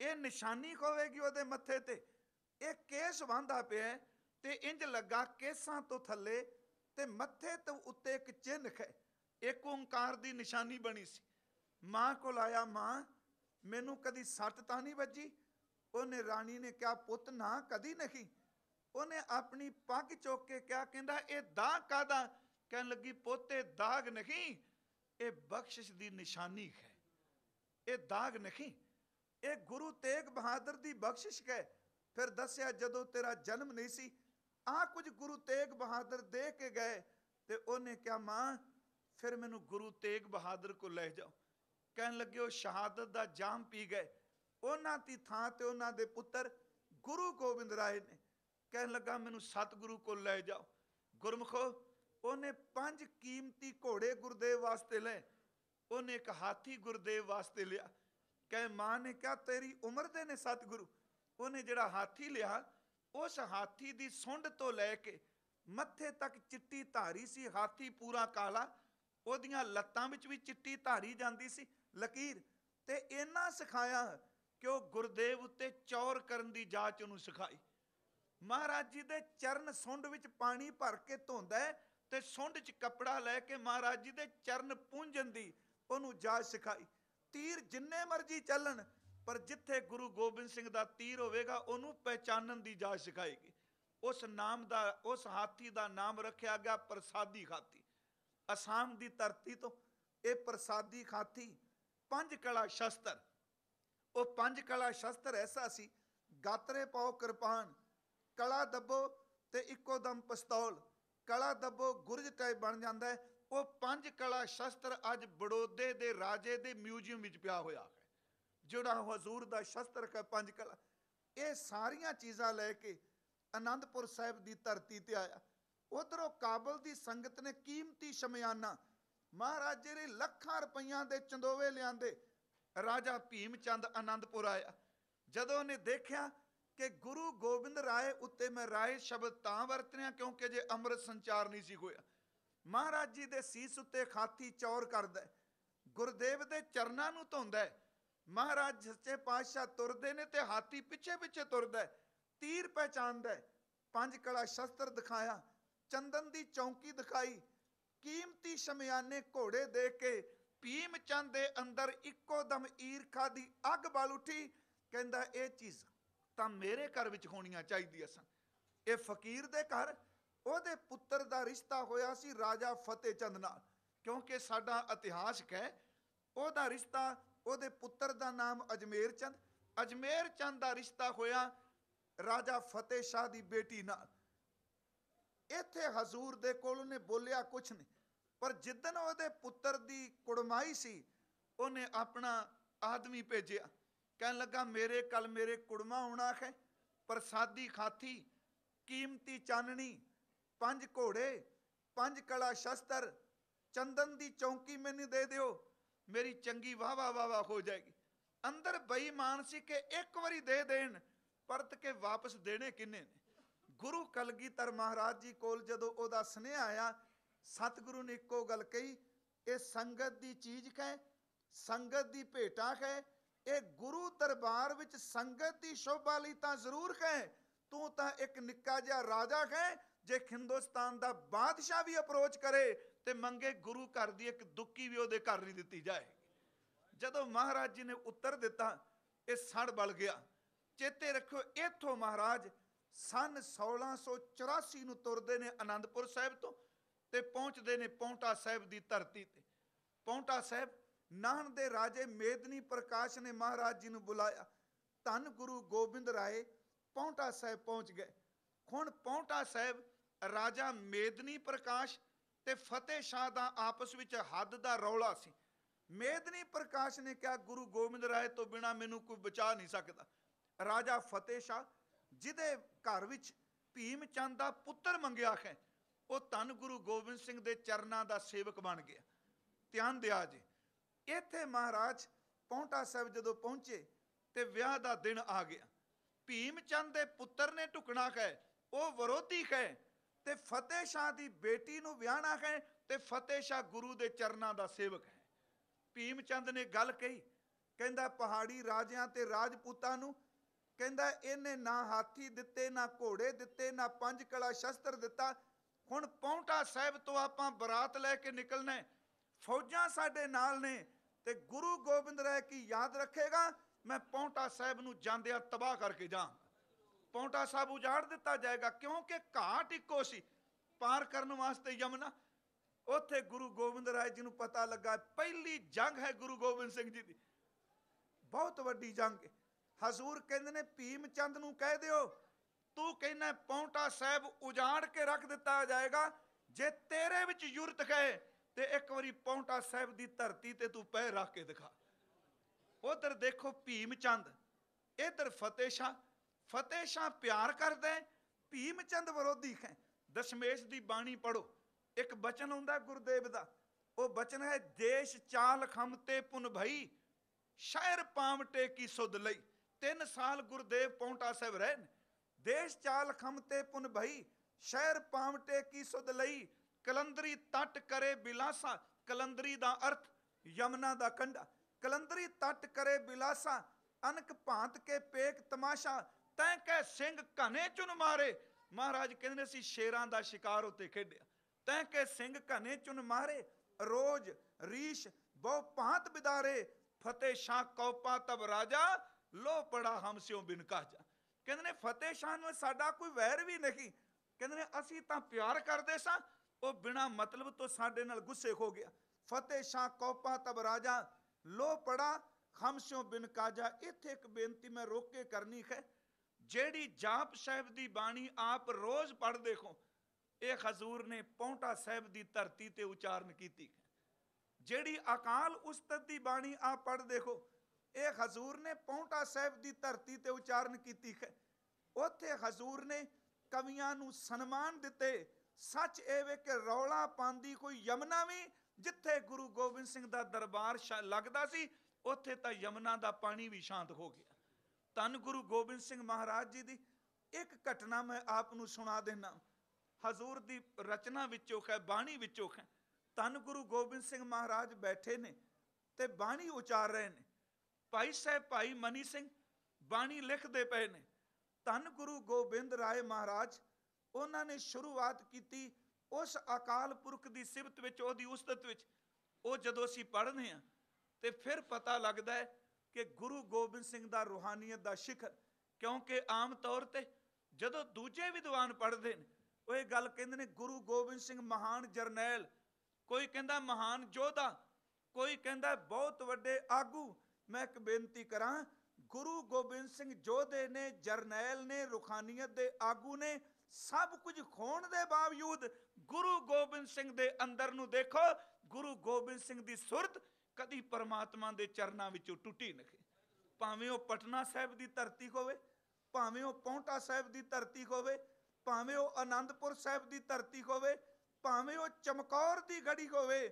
ਇਹ ਨਿਸ਼ਾਨੀ ਹੋਵੇਗੀ ਉਹਦੇ ਮੱਥੇ ਤੇ। ਇਹ ਕੇਸ ਵਾਂਦਾ ਪਿਆ ਤੇ ਇੰਜ ਲੱਗਾ ਕੇਸਾਂ ਤੋਂ ਥੱਲੇ ਤੇ ਮੱਥੇ ਤੋਂ ਉੱਤੇ ਇੱਕ ਚਿੰਨ੍ਹ ਹੈ ਇੱਕ ਓੰਕਾਰ ਦੀ ਨਿਸ਼ਾਨੀ ਬਣੀ ਸੀ। ਮਾਂ ਕੋਲ ਆਇਆ ਮਾਂ, ਮੈਨੂੰ ਕਦੀ ਸੱਟ ਤਾਂ ਨਹੀਂ ਵੱਜੀ? ਉਹਨੇ ਰਾਣੀ ਨੇ ਕਿਹਾ, ਪੁੱਤ, ਨਾ, ਕਦੀ ਨਹੀਂ। ਉਹਨੇ ਆਪਣੀ ਪੱਗ ਚੁੱਕ ਕੇ ਕਿਹਾ, ਕਹਿੰਦਾ, ਇਹ ਦਾ ਕਾਦਾ ਕਹਿਣ ਲੱਗੀ, ਪੋਤੇ, ਦਾਗ ਨਹੀਂ, ਇਹ ਬਖਸ਼ਿਸ਼ ਦੀ ਨਿਸ਼ਾਨੀ ਹੈ। ਇਹ ਦਾਗ ਨਹੀਂ, ਇਹ ਗੁਰੂ ਤੇਗ ਬਹਾਦਰ ਦੀ ਬਖਸ਼ਿਸ਼ ਹੈ। ਫਿਰ ਦੱਸਿਆ, ਜਦੋਂ ਤੇਰਾ ਜਨਮ ਨਹੀਂ ਸੀ ਆ ਕੁਝ ਗੁਰੂ ਤੇਗ ਬਹਾਦਰ ਦੇ ਕੇ ਗਏ ਤੇ ਉਹਨੇ ਕਿਹਾ, ਮਾਂ, ਫਿਰ ਮੈਨੂੰ ਗੁਰੂ ਤੇਗ ਬਹਾਦਰ ਕੋ ਲੈ ਜਾਓ। ਕਹਿਣ ਲੱਗੇ, ਉਹ ਸ਼ਹਾਦਤ ਦਾ ਜਾਮ ਪੀ ਗਏ। ਉਹਨਾਂ ਦੀ ਥਾਂ ਤੇ ਉਹਨਾਂ ਦੇ ਪੁੱਤਰ ਗੁਰੂ ਗੋਬਿੰਦ ਰਾਏ ਨੇ। ਕਹਿਣ ਲੱਗਾ, ਮੈਨੂੰ ਸਤਿਗੁਰੂ ਕੋਲ ਲੈ ਜਾਓ। ਗੁਰਮਖੋ ਉਹਨੇ ਪੰਜ ਕੀਮਤੀ ਘੋੜੇ ਗੁਰਦੇਵ ਵਾਸਤੇ ਲਏ। ਉਹਨੇ ਇੱਕ ਹਾਥੀ ਗੁਰਦੇਵ ਵਾਸਤੇ ਲਿਆ। ਕਹੇ, ਮਾਂ ਨੇ ਕਿਹਾ, ਤੇਰੀ ਉਮਰ ਦੇ ਨੇ ਸਤਿਗੁਰੂ। ਉਹਨੇ ਜਿਹੜਾ ਹਾਥੀ ਲਿਆ, ਉਸ ਹਾਥੀ ਦੀ ਸੁੰਡ ਤੋਂ ਲੈ ਕੇ ਮੱਥੇ ਤੱਕ ਚਿੱਟੀ ਧਾਰੀ ਸੀ। ਹਾਥੀ ਪੂਰਾ ਕਾਲਾ, ਉਹਦੀਆਂ ਲੱਤਾਂ ਵਿੱਚ ਵੀ ਚਿੱਟੀ ਧਾਰੀ ਜਾਂਦੀ ਸੀ। ਲਕੀਰ, ਤੇ ਇੰਨਾ ਸਿਖਾਇਆ ਕਿ ਉਹ ਗੁਰਦੇਵ ਉੱਤੇ ਚੌਰ ਕਰਨ ਦੀ ਜਾਚ ਉਹਨੂੰ ਸਿਖਾਈ। ਮਹਾਰਾਜ ਜੀ ਦੇ ਚਰਨ ਸੁੰਡ ਵਿੱਚ ਪਾਣੀ ਭਰ ਕੇ ਧੋਂਦਾ ਤੇ ਸੁੰਡ 'ਚ ਕੱਪੜਾ ਲੈ ਕੇ ਮਹਾਰਾਜ ਜੀ ਦੇ ਚਰਨ ਪੂੰਝਣ ਦੀ ਉਹਨੂੰ ਜਾਚ ਸਿਖਾਈ। ਤੀਰ ਜਿੰਨੇ ਮਰਜ਼ੀ ਚੱਲਣ, ਪਰ ਜਿੱਥੇ ਗੁਰੂ ਗੋਬਿੰਦ ਸਿੰਘ ਦਾ ਤੀਰ ਹੋਵੇਗਾ, ਉਹਨੂੰ ਪਹਿਚਾਨਣ ਦੀ ਜਾਚ ਸਿਖਾਏਗੀ। ਉਸ ਨਾਮ ਦਾ, ਉਸ ਹਾਥੀ ਦਾ ਨਾਮ ਰੱਖਿਆ ਗਿਆ ਪ੍ਰਸਾਦੀ ਹਾਥੀ। ਅਸਾਮ ਦੀ ਧਰਤੀ ਤੋਂ ਇਹ ਪ੍ਰਸਾਦੀ ਹਾਥੀ ਪੰਜ ਕਲਾ ਸ਼ਸਤਰ, ਉਹ ਪੰਜ ਕਲਾ ਸ਼ਸਤਰ ਐਸਾ ਸੀ, ਗਾਤਰੇ ਪਾਓ ਕਿਰਪਾਨ, ਕਲਾ ਦੱਬੋ ਤੇ ਇੱਕੋ ਦਮ ਪਿਸਤੌਲ ਕਲਾ ਦੱਬੋ ਗੁਰਜ ਟਾਈਪ ਬਣ ਜਾਂਦਾ ਹੈ। ਉਹ ਪੰਜ ਕਲਾ ਸ਼ਸਤਰ ਅੱਜ ਬੜੋਦੇ ਦੇ ਰਾਜੇ ਦੇ ਮਿਊਜ਼ੀਅਮ ਵਿੱਚ ਪਿਆ ਹੋਇਆ ਹੈ। ਜਿਹੜਾ ਹਜ਼ੂਰ ਦਾ ਸ਼ਸਤਰ ਹੈ ਪੰਜ ਕਲਾ। ਇਹ ਸਾਰੀਆਂ ਚੀਜ਼ਾਂ ਲੈ ਕੇ ਆਨੰਦਪੁਰ ਸਾਹਿਬ ਦੀ ਧਰਤੀ ਤੇ ਆਇਆ। ਉਧਰੋਂ ਕਾਬਲ ਦੀ ਸੰਗਤ ਨੇ ਕੀਮਤੀ ਸ਼ਮਿਆਨਾ, ਮਹਾਰਾਜੇ ਨੇ ਲੱਖਾਂ ਰੁਪਈਆਂ ਦੇ ਚੰਦੋਵੇ ਲਿਆਂਦੇ। ਰਾਜਾ ਭੀਮ ਚੰਦ ਆਨੰਦਪੁਰ ਆਇਆ। ਜਦੋਂ ਉਹਨੇ ਦੇਖਿਆ ਕਿ ਗੁਰੂ ਗੋਬਿੰਦ ਰਾਏ ਉੱਤੇ ਮੈਂ ਰਾਏ ਸ਼ਬਦ ਤਾਂ ਵਰਤਿਆ ਕਿਉਂਕਿ ਜੇ ਅੰਮ੍ਰਿਤ ਸੰਚਾਰ ਨਹੀਂ ਸੀ ਹੋਇਆ। ਮਹਾਰਾਜ ਜੀ ਦੇ ਸੀਸ ਉੱਤੇ ਖਾਤੀ ਚੌਰ ਕਰਦਾ ਗੁਰਦੇਵ ਦੇ ਚਰਨਾਂ ਨੂੰ ਧੋਂਦਾ ਮਹਾਰਾਜ ਸੱਚੇ ਪਾਤਸ਼ਾਹ ਤੁਰਦੇ ਨੇ ਤੇ ਹਾਥੀ ਪਿੱਛੇ ਪਿੱਛੇ ਤੁਰਦਾ ਤੀਰ ਪਹਿਚਾਨਦਾ ਪੰਜ ਕਲਾ ਸ਼ਸਤਰ ਦਿਖਾਇਆ। ਚੰਦਨ ਦੀ ਚੌਂਕੀ ਦਿਖਾਈ। ਕੀਮਤੀ ਸ਼ਮਿਆਨੇ ਘੋੜੇ ਦੇ ਕੇ ਭੀਮ ਚੰਦ ਦੇ ਅੰਦਰ ਇੱਕੋ ਦਮ ਈਰਖਾ ਦੀ ਅੱਗ ਬਲ ਉੱਠੀ। ਕਹਿੰਦਾ, ਇਹ ਚੀਜ਼ ਤਾਂ ਮੇਰੇ ਘਰ ਵਿੱਚ ਹੋਣੀਆਂ ਚਾਹੀਦੀਆਂ ਸਨ। ਇਹ ਫਕੀਰ ਦੇ ਘਰ, ਉਹਦੇ ਪੁੱਤਰ ਦਾ ਰਿਸ਼ਤਾ ਹੋਇਆ ਸੀ ਰਾਜਾ ਫਤਿਹ ਚੰਦ ਨਾਲ। ਕਿਉਂਕਿ ਸਾਡਾ ਇਤਿਹਾਸਕ ਹੈ, ਉਹਦਾ ਰਿਸ਼ਤਾ, ਉਹਦੇ ਪੁੱਤਰ ਦਾ ਨਾਮ ਅਜਮੇਰ ਚੰਦ। ਅਜਮੇਰ ਚੰਦ ਦਾ ਰਿਸ਼ਤਾ ਹੋਇਆ ਰਾਜਾ ਫਤਿਹ ਸ਼ਾਹ ਦੀ ਬੇਟੀ ਨਾਲ। ਇੱਥੇ ਹਜ਼ੂਰ ਦੇ ਕੋਲ ਉਹਨੇ ਬੋਲਿਆ ਕੁਛ ਨਹੀਂ, ਪਰ ਜਿੱਦਨ ਉਹਦੇ ਪੁੱਤਰ ਦੀ ਕੁੜਮਾਈ ਸੀ, ਉਹਨੇ ਆਪਣਾ ਆਦਮੀ ਭੇਜਿਆ। ਕਹਿਣ ਲੱਗਾ, ਮੇਰੇ ਕਲ ਮੇਰੇ ਕੁੜਮਾ ਆਉਣਾ ਹੈ, ਪ੍ਰਸਾਦੀ ਖਾਥੀ, ਕੀਮਤੀ ਚਾਨਣੀ, ਪੰਜ ਘੋੜੇ, ਪੰਜ ਕਲਾ ਸ਼ਸਤਰ, ਚੰਦਨ ਦੀ ਚੌਂਕੀ ਮੈਨੂੰ ਦੇ ਦਿਓ, ਮੇਰੀ ਚੰਗੀ ਵਾਹ ਵਾਹ ਹੋ ਜਾਏਗੀ। ਅੰਦਰ ਬੇਈਮਾਨ ਸੀ ਕਿ ਇੱਕ ਵਾਰੀ ਦੇ ਦੇਣ, ਪਰਤ ਕੇ ਵਾਪਸ ਦੇਣੇ ਕਿੰਨੇ ਨੇ? ਗੁਰੂ ਕਲਗੀਧਰ ਮਹਾਰਾਜ ਜੀ ਕੋਲ ਜਦੋਂ ਉਹਦਾ ਸੁਨੇਹਾ ਆਇਆ, ਸਤਿਗੁਰੂ ਨੇ ਇੱਕੋ ਗੱਲ ਕਹੀ, ਇਹ ਸੰਗਤ ਦੀ ਚੀਜ਼ ਹੈ, ਸੰਗਤ ਦੀ ਭੇਟਾ ਹੈ ਇਹ ਗੁਰੂ ਦਰਬਾਰ ਵਿੱਚ ਸੰਗਤ ਦੀ ਸ਼ੋਭਾ ਲਈ ਤਾਂ ਜ਼ਰੂਰ ਹੈ ਤੂੰ ਤਾਂ ਇੱਕ ਨਿੱਕਾ ਜਿਹਾ ਰਾਜਾ ਹੈ ਜੇ ਹਿੰਦੁਸਤਾਨ ਦਾ ਬਾਦਸ਼ਾਹ ਵੀ ਅਪਰੋਚ ਕਰੇ ਤੇ ਮੰਗੇ ਗੁਰੂ ਘਰ ਦੀ ਇੱਕ ਦੁੱਕੀ ਵੀ ਉਹਦੇ ਘਰ ਨਹੀਂ ਦਿੱਤੀ ਜਾਏ ਜਦੋਂ ਮਹਾਰਾਜ ਜੀ ਨੇ ਉੱਤਰ ਦਿੱਤਾ, ਇਹ ਸੜ ਬਲ ਗਿਆ। ਚੇਤੇ ਰੱਖਿਓ, ਇੱਥੋਂ ਮਹਾਰਾਜ ਸਨ 1684 ਨੂੰ ਤੁਰਦੇ ਨੇ ਆਨੰਦਪੁਰ ਸਾਹਿਬ ਤੋਂ ਤੇ ਪਹੁੰਚਦੇ ਨੇ ਪੌਂਟਾ ਸਾਹਿਬ ਦੀ ਧਰਤੀ ਤੇ। ਪੌਂਟਾ ਸਾਹਿਬ ਨਾਹਨ ਦੇ ਰਾਜੇ ਮੇਦਨੀ ਪ੍ਰਕਾਸ਼ ਨੇ ਮਹਾਰਾਜ ਜੀ ਨੂੰ ਬੁਲਾਇਆ। ਧੰਨ ਗੁਰੂ ਗੋਬਿੰਦ ਰਾਏ ਪੌਂਟਾ ਸਾਹਿਬ ਪਹੁੰਚ ਗਏ। ਹੁਣ ਪੌਂਟਾ ਸਾਹਿਬ ਰਾਜਾ ਮੇਦਨੀ ਪ੍ਰਕਾਸ਼ ਤੇ ਫਤਿਹ ਸ਼ਾਹ ਦਾ ਆਪਸ ਵਿੱਚ ਹੱਦ ਦਾ ਰੌਲਾ ਸੀ। ਮੇਦਨੀ ਪ੍ਰਕਾਸ਼ ਨੇ ਕਿਹਾ, ਗੁਰੂ ਗੋਬਿੰਦ ਰਾਏ ਤੋਂ ਬਿਨਾ ਮੈਨੂੰ ਕੋਈ ਬਚਾ ਨਹੀਂ ਸਕਦਾ। ਰਾਜਾ ਫਤਿਹ ਸ਼ਾਹ ਜਿਹਦੇ ਘਰ ਵਿੱਚ ਭੀਮ ਚੰਦ ਦਾ ਪੁੱਤਰ ਮੰਗਿਆ ਹੈ ਉਹ ਧੰਨ ਗੁਰੂ ਗੋਬਿੰਦ ਸਿੰਘ ਦੇ ਚਰਨਾਂ ਦਾ ਸੇਵਕ ਬਣ ਗਿਆ। ਧਿਆਨ ਦਿਆ ਜੀ। ਇੱਥੇ ਮਹਾਰਾਜ ਪੌਂਟਾ ਸਾਹਿਬ ਜਦੋਂ ਪਹੁੰਚੇ ਤੇ ਵਿਆਹ ਦਾ ਦਿਨ ਆ ਗਿਆ। ਭੀਮ ਚੰਦ ਦੇ ਪੁੱਤਰ ਨੇ ਢੁਕਣਾ ਹੈ ਉਹ ਵਿਰੋਧੀ ਹੈ ਤੇ ਫਤਿਹ ਸ਼ਾਹ ਦੀ ਬੇਟੀ ਨੂੰ ਵਿਆਹਣਾ ਹੈ ਤੇ ਫਤਿਹ ਸ਼ਾਹ ਗੁਰੂ ਦੇ ਚਰਨਾਂ ਦਾ ਸੇਵਕ ਹੈ। ਭੀਮ ਚੰਦ ਨੇ ਗੱਲ ਕਹੀ, ਕਹਿੰਦਾ ਪਹਾੜੀ ਰਾਜਿਆਂ ਤੇ ਰਾਜਪੂਤਾਂ ਨੂੰ, ਕਹਿੰਦਾ ਇਹਨੇ ਨਾ ਹਾਥੀ ਦਿੱਤੇ, ਨਾ ਘੋੜੇ ਦਿੱਤੇ, ਨਾ ਪੰਜ ਕਲਾ ਸ਼ਸਤਰ ਦਿੱਤਾ। ਹੁਣ ਪੌਂਟਾ ਸਾਹਿਬ ਤੋਂ ਆਪਾਂ ਬਰਾਤ ਲੈ ਕੇ ਨਿਕਲਣਾ ਫੌਜਾਂ ਸਾਡੇ ਨਾਲ ਨੇ ਤੇ ਗੁਰੂ ਗੋਬਿੰਦ ਰਾਏ ਕੀ ਯਾਦ ਰੱਖੇਗਾ? ਮੈਂ ਪੌਂਟਾ ਸਾਹਿਬ ਨੂੰ ਜਾਂਦਿਆਂ ਤਬਾਹ ਕਰਕੇ ਜਾਂ ਪੌਂਟਾ ਸਾਹਿਬ ਉਜਾੜ ਦਿੱਤਾ ਜਾਏਗਾ ਕਿਉਂਕਿ ਘਾਟ ਇੱਕੋ ਸੀ। ਪਾਰ ਕਰਨ ਵਾਸਤੇ ਯਮਨਾ। ਉੱਥੇ ਗੁਰੂ ਗੋਬਿੰਦ ਰਾਏ ਜੀ ਨੂੰ ਪਤਾ ਲੱਗਾ, ਪਹਿਲੀ ਜੰਗ ਹੈ ਗੁਰੂ ਗੋਬਿੰਦ ਸਿੰਘ ਜੀ ਦੀ। ਬਹੁਤ ਵੱਡੀ ਜੰਗ ਹੈ। ਹਜ਼ੂਰ ਕਹਿੰਦੇ ਨੇ, ਭੀਮ ਚੰਦ ਨੂੰ ਕਹਿ ਦਿਓ। ਤੂੰ ਕਹਿੰਦਾ, ਪੌਂਟਾ ਸਾਹਿਬ ਉਜਾੜ ਕੇ ਰੱਖ ਦਿੱਤਾ ਜਾਏਗਾ, ਜੇ ਤੇਰੇ ਵਿੱਚ ਯੁਰਤ ਹੈ ਤੇ ਇੱਕ ਵਾਰੀ ਪੌਂਟਾ ਸਾਹਿਬ ਦੀ ਧਰਤੀ ਤੇ ਤੂੰ ਪੈਰ ਰੱਖ ਕੇ ਦਿਖਾ। ਉਧਰ ਦੇਖੋ ਭੀਮ ਚੰਦ। ਇਧਰ ਫਤਿਹ ਸ਼ਾਹ। ਫਤਿਹ ਸ਼ਾਹ ਪਿਆਰ ਕਰਦਾ ਭੀਮ ਚੰਦ ਵਿਰੋਧੀ ਹੈ। ਦਸ਼ਮੇਸ਼ ਦੀ ਬਾਣੀ ਪੜੋ ਇੱਕ ਬਚਨ ਹੁੰਦਾ ਗੁਰਦੇਵ ਦਾ। ਉਹ ਬਚਨ ਹੈ, ਦੇਸ਼ ਚਾਲ ਖਮ ਤੇ ਪੁਨ ਭਈ, ਸ਼ਹਿਰ ਪਾਵਟੇ ਕੀ ਸੁਧ ਲਈ। ਤਿੰਨ ਸਾਲ ਗੁਰਦੇਵ ਪੌਂਟਾ ਸਾਹਿਬ ਰਹੇ ਦੇਸ਼ ਚਾਲ ਖਮ ਤੇ ਪੁਨ ਭਈ, ਸ਼ਹਿਰ ਪਾਵਟੇ ਕੀ ਸੁਧ ਲਈ। ਕਲੰਦਰੀ ਤਟ ਕਰੇ ਬਿਲਾਸਾ, ਕਲੰਦਰੀ ਦਾ ਅਰਥ ਯਮਨਾ ਦਾ ਕੰਢਾ। ਕਲੰਦਰੀ ਤਟ ਕਰੇ ਬਿਲਾਸਾ, ਅਨਕ ਭਾਂਤ ਕੇ ਪੇਕ ਤਮਾਸ਼ਾ, ਤੈਂ ਕੈ ਸਿੰਘ ਘਨੇ ਚੁਨ ਮਾਰੇ। ਮਹਾਰਾਜ ਕਹਿੰਦੇ ਨੇ ਸ਼ੇਰਾਂ ਦਾ ਸ਼ਿਕਾਰ ਉੱਤੇ ਖੇਡਿਆ। ਤੈਂ ਕੈ ਸਿੰਘ ਘਨੇ ਚੁਨ ਮਾਰੇ, ਰੋਜ ਰੀਸ਼ ਬਹੁ ਭਾਂਤ ਬਿਦਾਰੇ। ਫਤਿਹ ਸ਼ਾਹ ਕੌਪਾ ਤਬ ਰਾਜਾ ਲੋ ਪੜਾ ਹਮਸਿਓ ਬਿਨ ਕਾਜਾ। ਕਹਿੰਦੇ ਨੇ, ਫਤਿਹ ਸ਼ਾਹ ਨਾਲ ਸਾਡਾ ਕੋਈ ਵੈਰ ਵੀ ਨਹੀਂ। ਕਹਿੰਦੇ ਨੇ, ਅਸੀਂ ਤਾਂ ਪਿਆਰ ਕਰਦੇ ਸਾਂ ਉਹ ਬਿਨਾ ਮਤਲਬ ਤੋਂ ਸਾਡੇ ਨਾਲ ਗੁੱਸੇ ਹੋ ਗਿਆ। ਫਤਿਹ ਸ਼ਾਹ ਕੌਪਾ ਤਬ ਰਾਜਾ, ਲੋ ਪੜਾ ਹਮ ਬਿਨ ਕਾਜਾ, ਇੱਥੇ ਇੱਕ ਬੇਨਤੀ ਮੈਂ ਰੋਕ ਕੇ ਕਰਨੀ ਹੈ, ਜਿਹੜੀ ਜਾਪ ਸਾਹਿਬ ਦੀ ਬਾਣੀ ਆਪ ਰੋਜ਼ ਪੜ੍ਹਦੇ ਹੋ, ਇਹ ਹਜ਼ੂਰ ਨੇ ਪੌਂਟਾ ਸਾਹਿਬ ਦੀ ਧਰਤੀ ਤੇ ਉਚਾਰਨ ਕੀਤੀ ਜਿਹੜੀ ਅਕਾਲ ਉਸਤਤ ਦੀ ਬਾਣੀ ਆਪ ਪੜ੍ਹਦੇ ਦੇਖੋ ਇਹ ਹਜ਼ੂਰ ਨੇ ਪੌਂਟਾ ਸਾਹਿਬ ਦੀ ਧਰਤੀ ਤੇ ਉਚਾਰਨ ਕੀਤੀ ਹੈ। ਉੱਥੇ ਹਜ਼ੂਰ ਨੇ ਕਵੀਆਂ ਨੂੰ ਸਨਮਾਨ ਦਿੱਤੇ ਸੱਚ ਇਹ ਵੇ ਕਿ ਰੌਲਾ ਪਾਉਂਦੀ ਕੋਈ ਯਮਨਾ ਵੀ ਜਿੱਥੇ ਗੁਰੂ ਗੋਬਿੰਦ ਸਿੰਘ ਦਾ ਦਰਬਾਰ ਲੱਗਦਾ ਸੀ, ਉੱਥੇ ਤਾਂ ਯਮਨਾ ਦਾ ਪਾਣੀ ਵੀ ਸ਼ਾਂਤ ਹੋ ਗਿਆ। ਧੰਨ ਗੁਰੂ ਗੋਬਿੰਦ ਸਿੰਘ ਮਹਾਰਾਜ ਜੀ ਦੀ। ਇੱਕ ਘਟਨਾ ਮੈਂ ਆਪ ਨੂੰ ਸੁਣਾ ਦੇਣਾ ਹਜ਼ੂਰ ਦੀ ਰਚਨਾ ਵਿੱਚੋਂ ਹੈ ਬਾਣੀ ਵਿੱਚੋਂ ਹੈ ਧੰਨ ਗੁਰੂ ਗੋਬਿੰਦ ਸਿੰਘ ਮਹਾਰਾਜ ਬੈਠੇ ਨੇ ਤੇ ਬਾਣੀ ਉਚਾਰ ਰਹੇ ਨੇ। ਭਾਈ ਸਾਹਿਬ, ਭਾਈ ਮਨੀ ਸਿੰਘ ਬਾਣੀ ਲਿਖਦੇ ਪਏ ਨੇ। ਧੰਨ ਗੁਰੂ ਗੋਬਿੰਦ ਰਾਏ ਮਹਾਰਾਜ ਉਹਨਾਂ ਨੇ ਸ਼ੁਰੂਆਤ ਕੀਤੀ ਉਸ ਅਕਾਲ ਪੁਰਖ ਦੀ ਸਿਫਤ ਵਿੱਚ, ਉਹਦੀ ਉਸਤਤ ਵਿੱਚ। ਉਹ ਜਦੋਂ ਅਸੀਂ ਪੜ੍ਹਦੇ ਹਾਂ ਤੇ ਫਿਰ ਪਤਾ ਲੱਗਦਾ ਹੈ ਕਿ ਗੁਰੂ ਗੋਬਿੰਦ ਸਿੰਘ ਦਾ ਰੂਹਾਨੀਅਤ ਦਾ ਸਿਖਰ, ਕਿਉਂਕਿ ਆਮ ਤੌਰ ਤੇ ਜਦੋਂ ਦੂਜੇ ਵਿਦਵਾਨ ਪੜ੍ਹਦੇ ਨੇ, ਉਹ ਇਹ ਗੱਲ ਕਹਿੰਦੇ ਨੇ, ਗੁਰੂ ਗੋਬਿੰਦ ਸਿੰਘ ਮਹਾਨ ਜਰਨੈਲ, ਕੋਈ ਕਹਿੰਦਾ ਮਹਾਨ ਯੋਧਾ, ਕੋਈ ਕਹਿੰਦਾ ਬਹੁਤ ਵੱਡੇ ਆਗੂ, ਮੈਂ ਇੱਕ ਬੇਨਤੀ ਕਰਾਂ, ਗੁਰੂ ਗੋਬਿੰਦ ਸਿੰਘ ਯੋਧੇ ਨੇ, ਜਰਨੈਲ ਨੇ ਰੁਖਾਨੀਅਤ ਦੇ ਆਗੂ ਨੇ ਸਭ ਕੁਝ ਹੋਣ ਦੇ ਬਾਵਜੂਦ ਗੁਰੂ ਗੋਬਿੰਦ ਸਿੰਘ ਦੇ ਅੰਦਰ ਨੂੰ ਦੇਖੋ, ਗੁਰੂ ਗੋਬਿੰਦ ਸਿੰਘ ਦੀ ਸੁਰਤ ਕਦੀ ਪਰਮਾਤਮਾ ਦੇ ਚਰਨਾਂ ਵਿੱਚੋਂ ਟੁੱਟੀ ਨਹੀਂ ਭਾਵੇਂ ਉਹ ਪਟਨਾ ਸਾਹਿਬ ਦੀ ਧਰਤੀ ਹੋਵੇ, ਭਾਵੇਂ ਉਹ ਪੌਂਟਾ ਸਾਹਿਬ ਦੀ ਧਰਤੀ ਹੋਵੇ, ਭਾਵੇਂ ਉਹ ਆਨੰਦਪੁਰ ਸਾਹਿਬ ਦੀ ਧਰਤੀ ਹੋਵੇ, ਭਾਵੇਂ ਉਹ ਚਮਕੌਰ ਦੀ ਗੜੀ ਹੋਵੇ